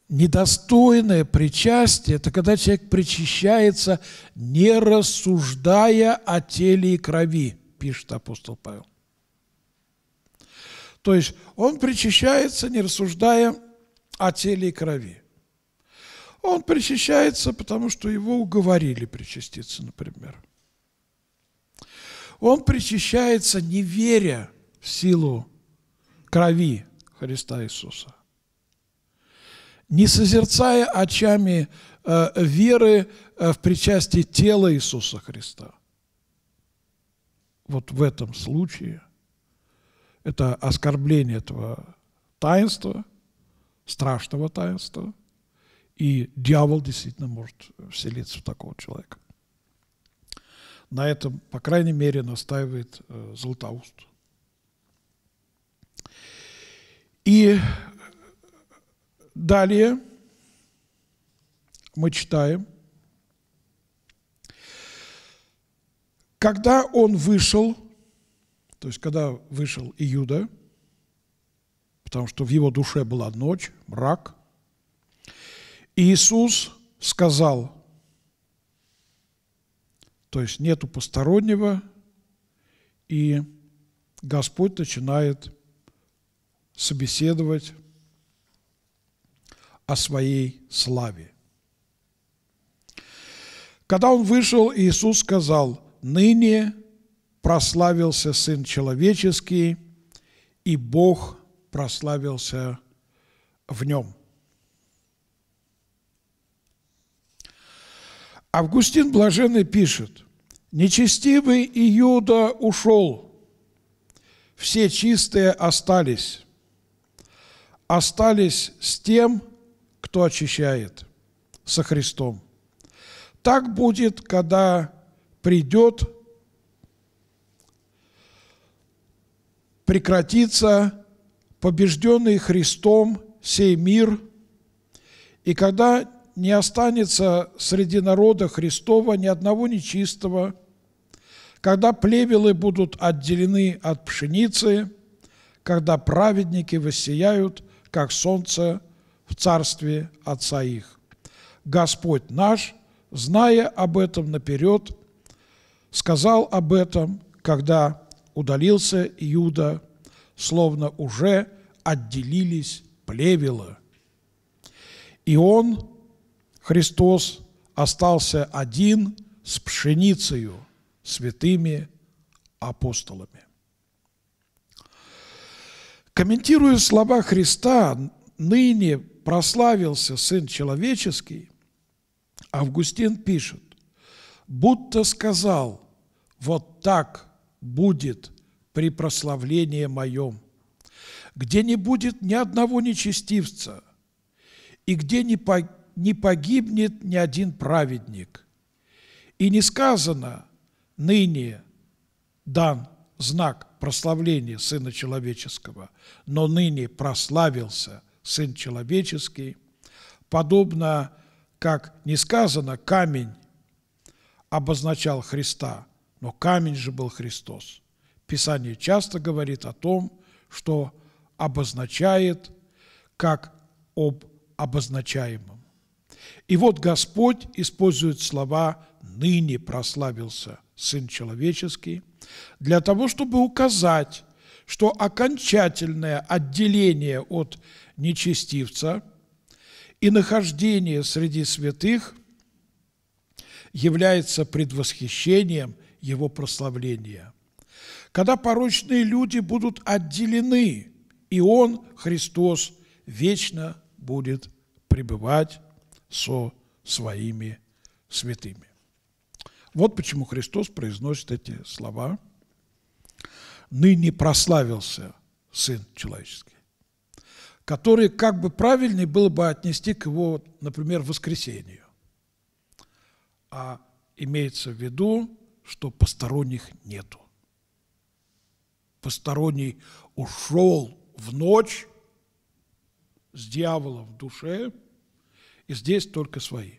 Недостойное причастие – это когда человек причащается, не рассуждая о теле и крови, пишет апостол Павел. То есть он причащается, не рассуждая о теле и крови. Он причащается, потому что его уговорили причаститься, например. Он причащается, не веря в силу крови Христа Иисуса не созерцая очами э, веры э, в причастие тела Иисуса Христа. Вот в этом случае это оскорбление этого таинства, страшного таинства, и дьявол действительно может вселиться в такого человека. На этом, по крайней мере, настаивает э, Златоуст. И Далее мы читаем, когда он вышел, то есть когда вышел Иуда, потому что в его душе была ночь, мрак, Иисус сказал, то есть нету постороннего, и Господь начинает собеседовать о своей славе. Когда он вышел, Иисус сказал, «Ныне прославился Сын Человеческий, и Бог прославился в нем». Августин Блаженный пишет, «Нечестивый Иуда ушел, все чистые остались, остались с тем, кто очищает со Христом. Так будет, когда придет, прекратится побежденный Христом сей мир, и когда не останется среди народа Христова ни одного нечистого, когда плевелы будут отделены от пшеницы, когда праведники воссияют, как солнце в царстве Отца их. Господь наш, зная об этом наперед, сказал об этом, когда удалился Иуда, словно уже отделились плевела. И он, Христос, остался один с пшеницею, святыми апостолами. Комментируя слова Христа, ныне прославился Сын Человеческий, Августин пишет, будто сказал, вот так будет при прославлении моем, где не будет ни одного нечестивца, и где не погибнет ни один праведник. И не сказано ныне дан знак прославления Сына Человеческого, но ныне прославился Сын Человеческий, подобно, как не сказано, камень обозначал Христа, но камень же был Христос. Писание часто говорит о том, что обозначает как об обозначаемом. И вот Господь использует слова «ныне прославился Сын Человеческий» для того, чтобы указать, что окончательное отделение от нечестивца и нахождение среди святых является предвосхищением его прославления. Когда порочные люди будут отделены, и Он, Христос, вечно будет пребывать со своими святыми. Вот почему Христос произносит эти слова. «Ныне прославился Сын Человеческий» который как бы правильнее было бы отнести к его, например, воскресению. А имеется в виду, что посторонних нету. Посторонний ушел в ночь с дьяволом в душе и здесь только свои.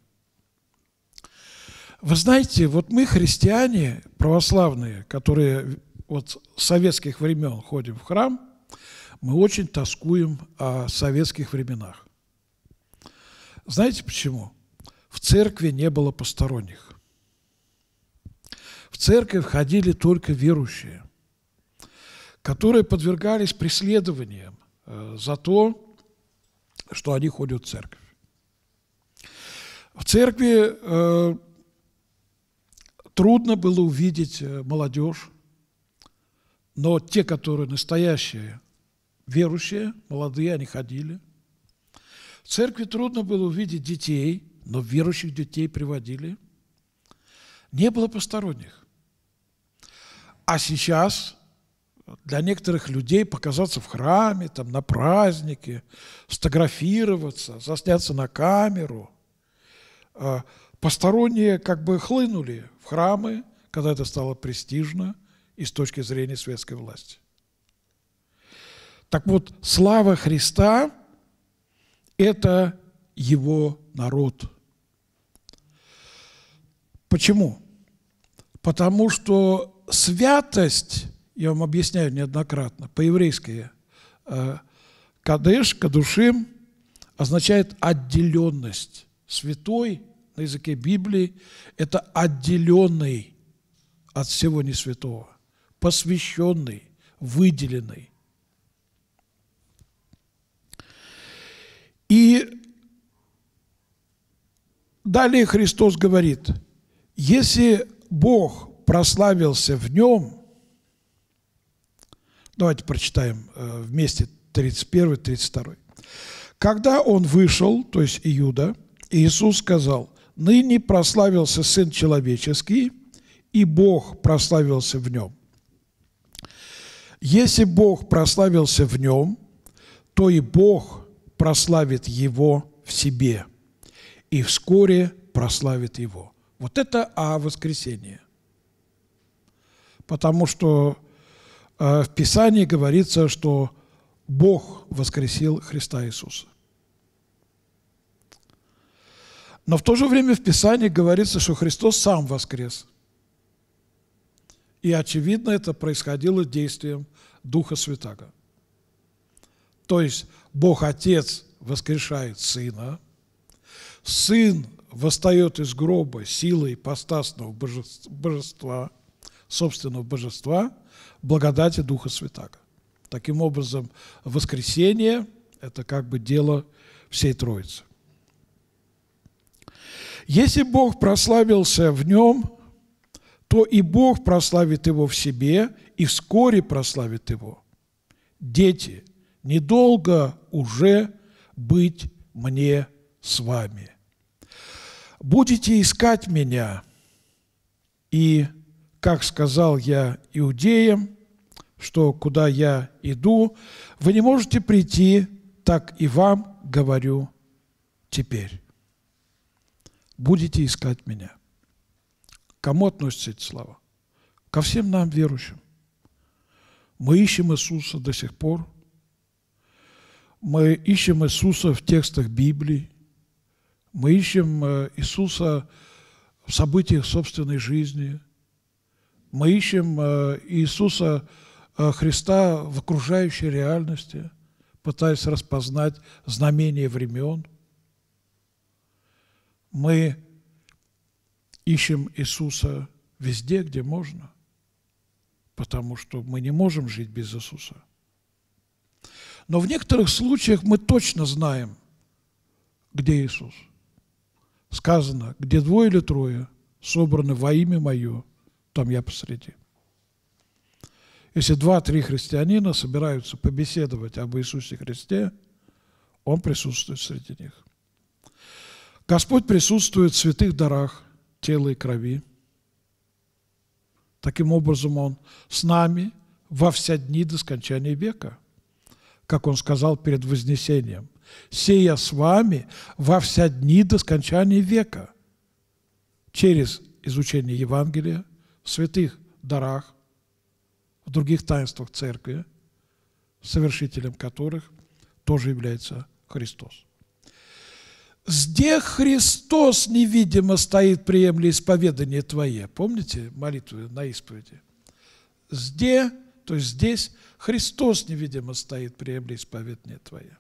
Вы знаете, вот мы, христиане православные, которые вот с советских времен ходим в храм, мы очень тоскуем о советских временах. Знаете почему? В церкви не было посторонних. В церковь ходили только верующие, которые подвергались преследованиям э, за то, что они ходят в церковь. В церкви э, трудно было увидеть э, молодежь, но те, которые настоящие верующие, молодые, они ходили. В церкви трудно было увидеть детей, но верующих детей приводили. Не было посторонних. А сейчас для некоторых людей показаться в храме, там, на празднике, сфотографироваться, засняться на камеру. А, посторонние как бы хлынули в храмы, когда это стало престижно и с точки зрения светской власти. Так вот, слава Христа – это его народ. Почему? Потому что святость, я вам объясняю неоднократно, по-еврейски, э, кадеш, кадушим означает отделенность. Святой на языке Библии – это отделенный от всего несвятого, посвященный, выделенный. И далее Христос говорит, если Бог прославился в нем, давайте прочитаем э, вместе 31-32. Когда он вышел, то есть Иуда, Иисус сказал, «Ныне прославился Сын Человеческий, и Бог прославился в нем. Если Бог прославился в нем, то и Бог прославит его в себе и вскоре прославит его. Вот это о воскресении. Потому что э, в Писании говорится, что Бог воскресил Христа Иисуса. Но в то же время в Писании говорится, что Христос сам воскрес. И очевидно, это происходило действием Духа Святаго. То есть Бог Отец воскрешает Сына, Сын восстает из гроба силой постасного божества, собственного божества, благодати Духа Святаго. Таким образом, воскресение – это как бы дело всей Троицы. Если Бог прославился в нем, то и Бог прославит его в себе и вскоре прославит его. Дети, недолго уже быть мне с вами. Будете искать меня, и, как сказал я иудеям, что куда я иду, вы не можете прийти, так и вам говорю теперь. Будете искать меня. Кому относятся эти слова? Ко всем нам, верующим. Мы ищем Иисуса до сих пор – мы ищем Иисуса в текстах Библии, мы ищем э, Иисуса в событиях собственной жизни, мы ищем э, Иисуса э, Христа в окружающей реальности, пытаясь распознать знамения времен. Мы ищем Иисуса везде, где можно, потому что мы не можем жить без Иисуса – но в некоторых случаях мы точно знаем, где Иисус. Сказано, где двое или трое собраны во имя Мое, там я посреди. Если два-три христианина собираются побеседовать об Иисусе Христе, Он присутствует среди них. Господь присутствует в святых дарах тела и крови. Таким образом, Он с нами во все дни до скончания века – как он сказал перед Вознесением, «Сея с вами во вся дни до скончания века» через изучение Евангелия, в святых дарах, в других таинствах Церкви, совершителем которых тоже является Христос. «Сде Христос невидимо стоит приемли исповедание Твое». Помните молитву на исповеди? «Сде», то есть здесь, Христос невидимо стоит приемли исповедание Твое.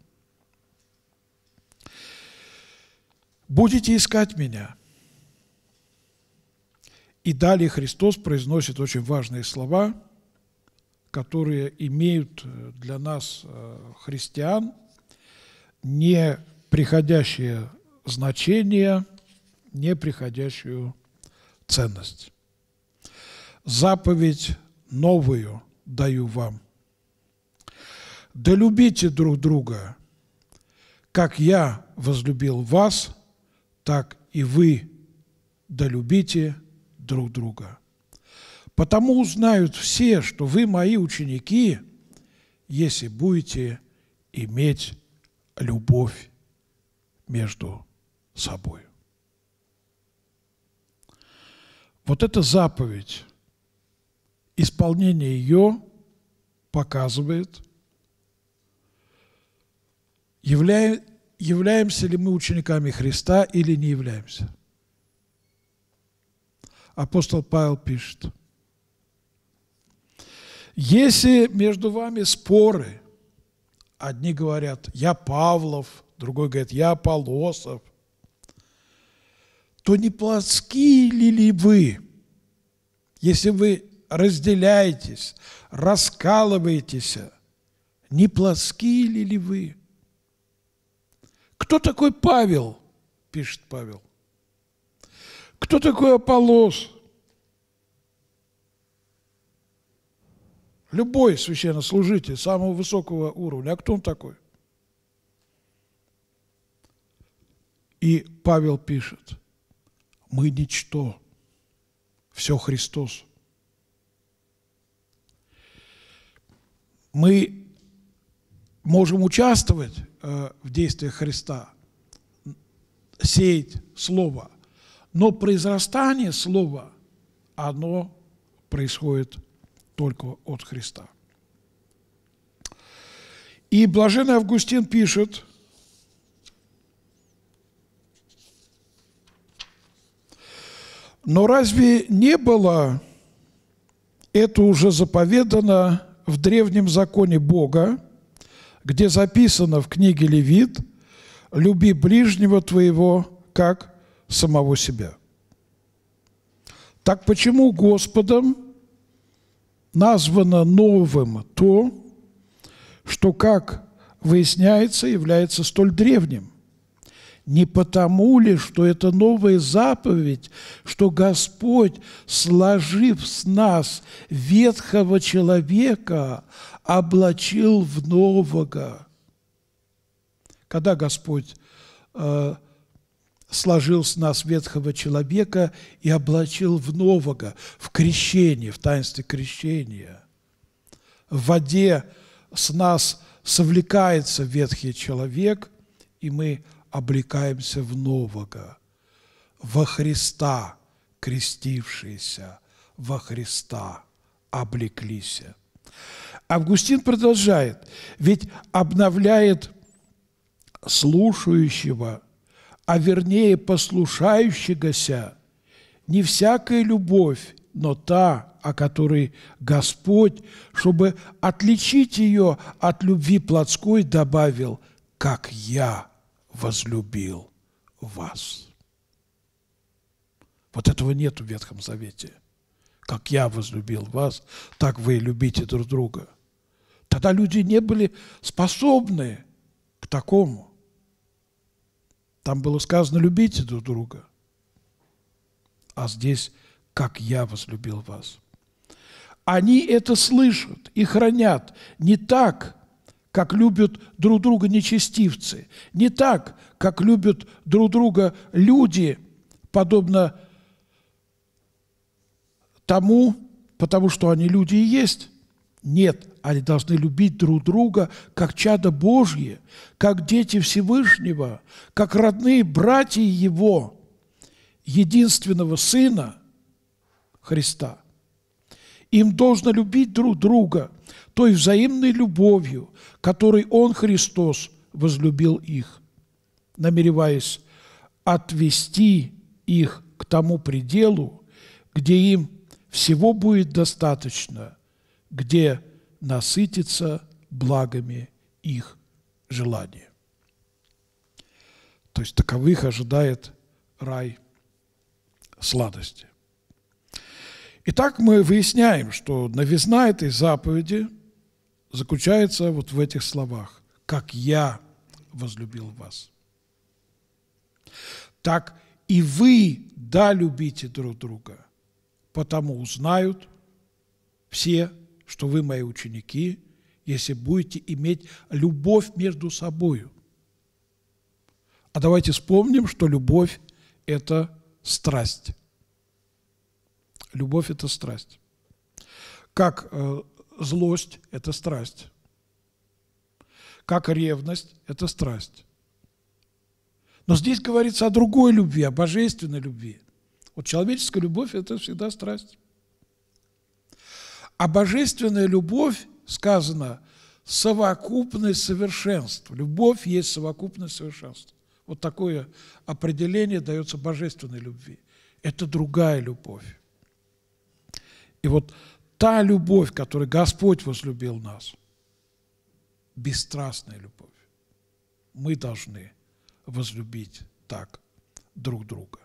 «Будете искать Меня». И далее Христос произносит очень важные слова, которые имеют для нас, э, христиан, не приходящее значение, неприходящую ценность. Заповедь новую даю вам. Да любите друг друга, как я возлюбил вас, так и вы долюбите друг друга. Потому узнают все, что вы мои ученики, если будете иметь любовь между собой. Вот эта заповедь, исполнение ее показывает, являя, являемся ли мы учениками Христа или не являемся. Апостол Павел пишет, если между вами споры, одни говорят, я Павлов, другой говорит, я Полосов, то не плотские ли вы, если вы разделяетесь, раскалываетесь, не плотские ли вы? Кто такой Павел? Пишет Павел. Кто такой Аполлос? Любой священнослужитель самого высокого уровня. А кто он такой? И Павел пишет, мы ничто, все Христос. Мы можем участвовать э, в действиях Христа, сеять Слово, но произрастание Слова, оно происходит только от Христа. И блаженный Августин пишет – Но разве не было это уже заповедано в древнем законе Бога, где записано в книге Левит «Люби ближнего твоего, как самого себя». Так почему Господом названо новым то, что, как выясняется, является столь древним – не потому ли, что это новая заповедь, что Господь, сложив с нас ветхого человека, облачил в нового? Когда Господь э, сложил с нас ветхого человека и облачил в нового, в крещении, в таинстве крещения. В воде с нас совлекается ветхий человек, и мы облекаемся в нового, во Христа крестившиеся, во Христа облеклись. Августин продолжает, ведь обновляет слушающего, а вернее послушающегося, не всякая любовь, но та, о которой Господь, чтобы отличить ее от любви плотской, добавил, как я возлюбил вас. Вот этого нет в Ветхом Завете. Как я возлюбил вас, так вы любите друг друга. Тогда люди не были способны к такому. Там было сказано, любите друг друга. А здесь, как я возлюбил вас. Они это слышат и хранят не так, как любят друг друга нечестивцы, не так, как любят друг друга люди, подобно тому, потому что они люди и есть. Нет, они должны любить друг друга как чада Божье, как дети Всевышнего, как родные братья Его, единственного Сына Христа. Им должно любить друг друга той взаимной любовью, которой Он, Христос, возлюбил их, намереваясь отвести их к тому пределу, где им всего будет достаточно, где насытиться благами их желания. То есть таковых ожидает рай сладости. Итак, мы выясняем, что новизна этой заповеди заключается вот в этих словах. «Как я возлюбил вас». Так и вы, да, любите друг друга, потому узнают все, что вы мои ученики, если будете иметь любовь между собою. А давайте вспомним, что любовь – это страсть. Любовь – это страсть. Как э, злость – это страсть. Как ревность – это страсть. Но здесь говорится о другой любви, о божественной любви. Вот человеческая любовь – это всегда страсть. А божественная любовь, сказано, совокупность совершенств. Любовь есть совокупность совершенств. Вот такое определение дается божественной любви. Это другая любовь. И вот та любовь, которой Господь возлюбил нас, бесстрастная любовь, мы должны возлюбить так друг друга.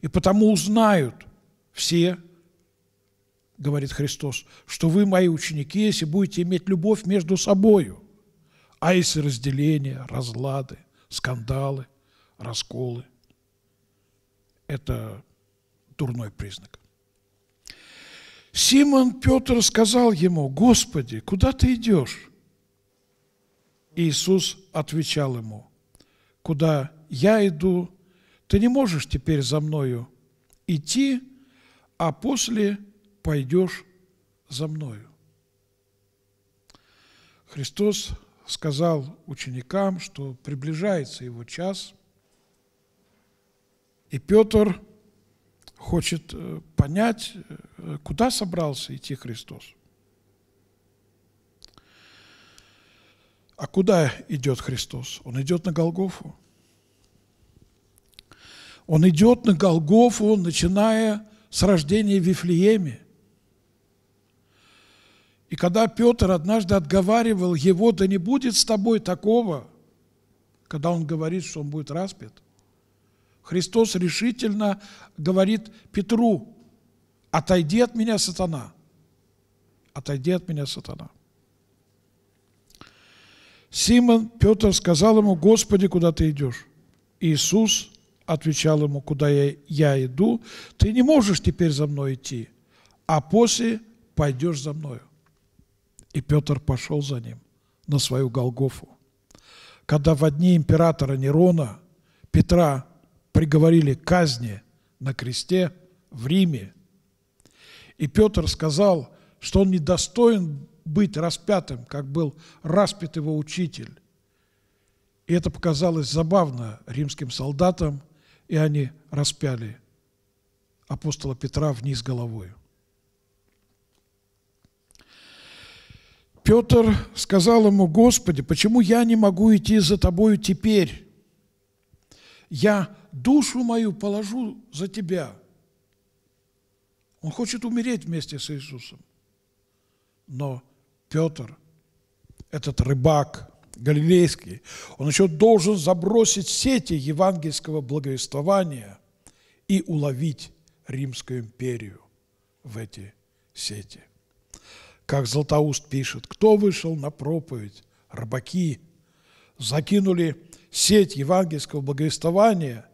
И потому узнают все, говорит Христос, что вы мои ученики, если будете иметь любовь между собою. А если разделения, разлады, скандалы, расколы, это дурной признак. Симон Петр сказал ему, Господи, куда ты идешь? Иисус отвечал ему, куда я иду, ты не можешь теперь за мною идти, а после пойдешь за мною. Христос сказал ученикам, что приближается его час, и Петр хочет э, понять, э, куда собрался идти Христос. А куда идет Христос? Он идет на Голгофу. Он идет на Голгофу, начиная с рождения в Вифлееме. И когда Петр однажды отговаривал его, да не будет с тобой такого, когда он говорит, что он будет распят, Христос решительно говорит Петру, отойди от меня, сатана. Отойди от меня, сатана. Симон Петр сказал ему, Господи, куда ты идешь? Иисус отвечал ему, куда я, я иду, ты не можешь теперь за мной идти, а после пойдешь за мною. И Петр пошел за ним на свою Голгофу. Когда в дни императора Нерона Петра приговорили к казни на кресте в Риме. И Петр сказал, что он недостоин быть распятым, как был распят его учитель. И это показалось забавно римским солдатам, и они распяли апостола Петра вниз головой. Петр сказал ему, Господи, почему я не могу идти за Тобою теперь? Я душу мою положу за тебя. Он хочет умереть вместе с Иисусом. Но Петр, этот рыбак галилейский, он еще должен забросить сети евангельского благовествования и уловить Римскую империю в эти сети. Как Златоуст пишет, кто вышел на проповедь? Рыбаки закинули сеть евангельского благовествования,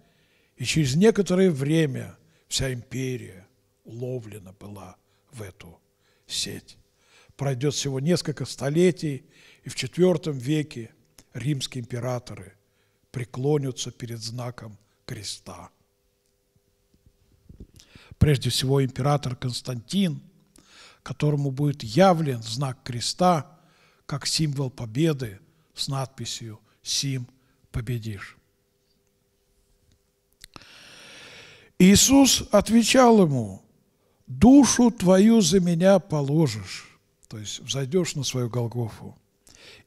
и через некоторое время вся империя уловлена была в эту сеть. Пройдет всего несколько столетий, и в IV веке римские императоры преклонятся перед знаком креста. Прежде всего император Константин, которому будет явлен знак креста как символ победы с надписью «Сим победишь». Иисус отвечал ему, душу твою за меня положишь, то есть взойдешь на свою Голгофу.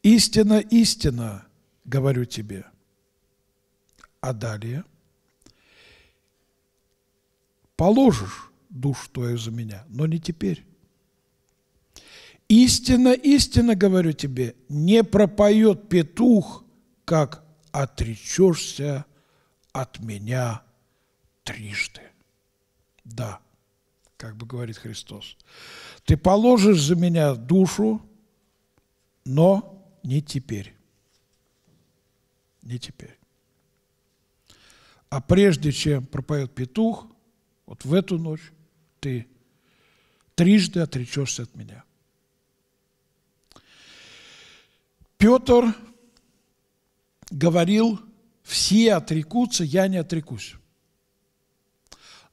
Истина, истина, говорю тебе. А далее, положишь душу твою за меня, но не теперь. Истинно, истинно говорю тебе, не пропоет петух, как отречешься от меня трижды. Да, как бы говорит Христос. Ты положишь за меня душу, но не теперь. Не теперь. А прежде чем пропоет петух, вот в эту ночь ты трижды отречешься от меня. Петр говорил, все отрекутся, я не отрекусь.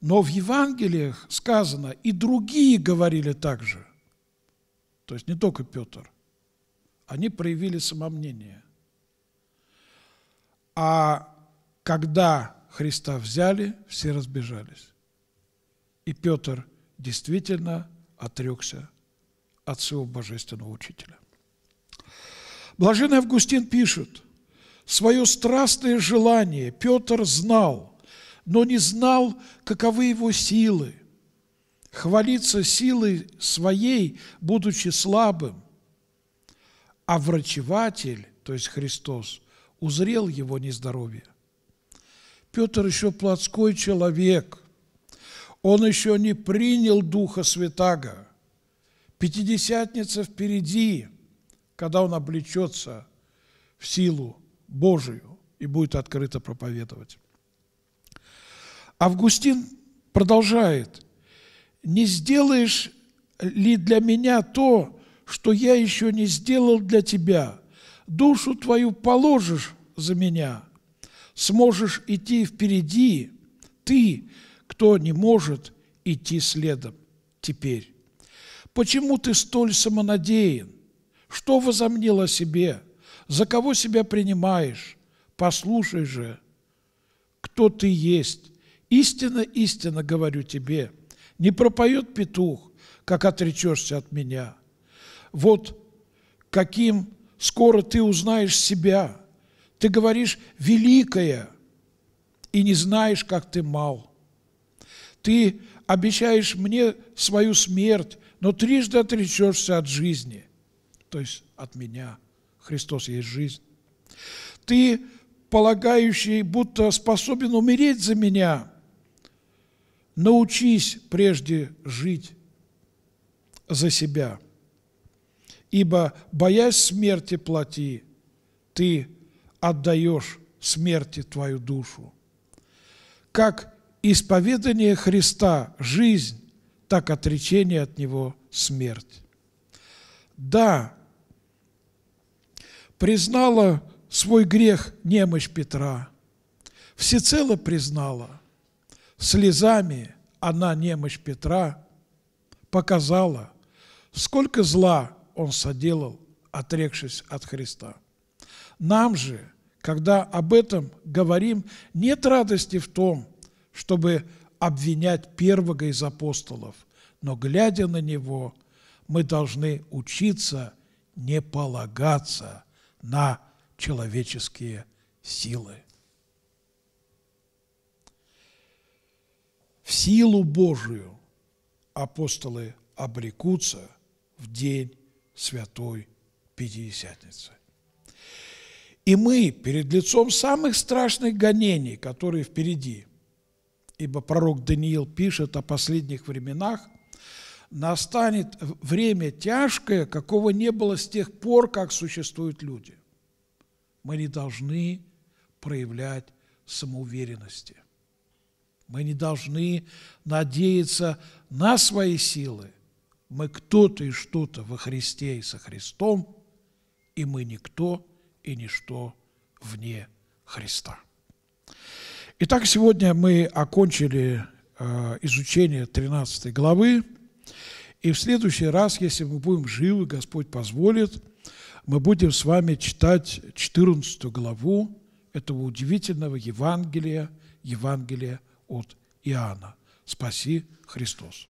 Но в Евангелиях сказано, и другие говорили так же. То есть не только Петр. Они проявили самомнение. А когда Христа взяли, все разбежались. И Петр действительно отрекся от своего божественного учителя. Блаженный Августин пишет, свое страстное желание Петр знал – но не знал, каковы его силы. Хвалиться силой своей, будучи слабым. А врачеватель, то есть Христос, узрел его нездоровье. Петр еще плотской человек. Он еще не принял Духа Святаго. Пятидесятница впереди, когда он облечется в силу Божию и будет открыто проповедовать. Августин продолжает, не сделаешь ли для меня то, что я еще не сделал для тебя? Душу твою положишь за меня, сможешь идти впереди, ты, кто не может идти следом теперь. Почему ты столь самонадеян? Что возомнил о себе? За кого себя принимаешь? Послушай же, кто ты есть, Истинно, истинно говорю тебе, не пропоет петух, как отречешься от меня. Вот каким скоро ты узнаешь себя. Ты говоришь «великая» и не знаешь, как ты мал. Ты обещаешь мне свою смерть, но трижды отречешься от жизни, то есть от меня. Христос есть жизнь. Ты, полагающий, будто способен умереть за меня – научись прежде жить за себя, ибо, боясь смерти плоти, ты отдаешь смерти твою душу. Как исповедание Христа – жизнь, так отречение от Него – смерть. Да, признала свой грех немощь Петра, всецело признала – слезами она, немощь Петра, показала, сколько зла он соделал, отрекшись от Христа. Нам же, когда об этом говорим, нет радости в том, чтобы обвинять первого из апостолов, но, глядя на него, мы должны учиться не полагаться на человеческие силы. в силу Божию апостолы обрекутся в день Святой Пятидесятницы. И мы перед лицом самых страшных гонений, которые впереди, ибо пророк Даниил пишет о последних временах, настанет время тяжкое, какого не было с тех пор, как существуют люди. Мы не должны проявлять самоуверенности. Мы не должны надеяться на свои силы. Мы кто-то и что-то во Христе и со Христом, и мы никто и ничто вне Христа. Итак, сегодня мы окончили э, изучение 13 главы, и в следующий раз, если мы будем живы, Господь позволит, мы будем с вами читать 14 главу этого удивительного Евангелия, Евангелия от Иоанна. Спаси Христос.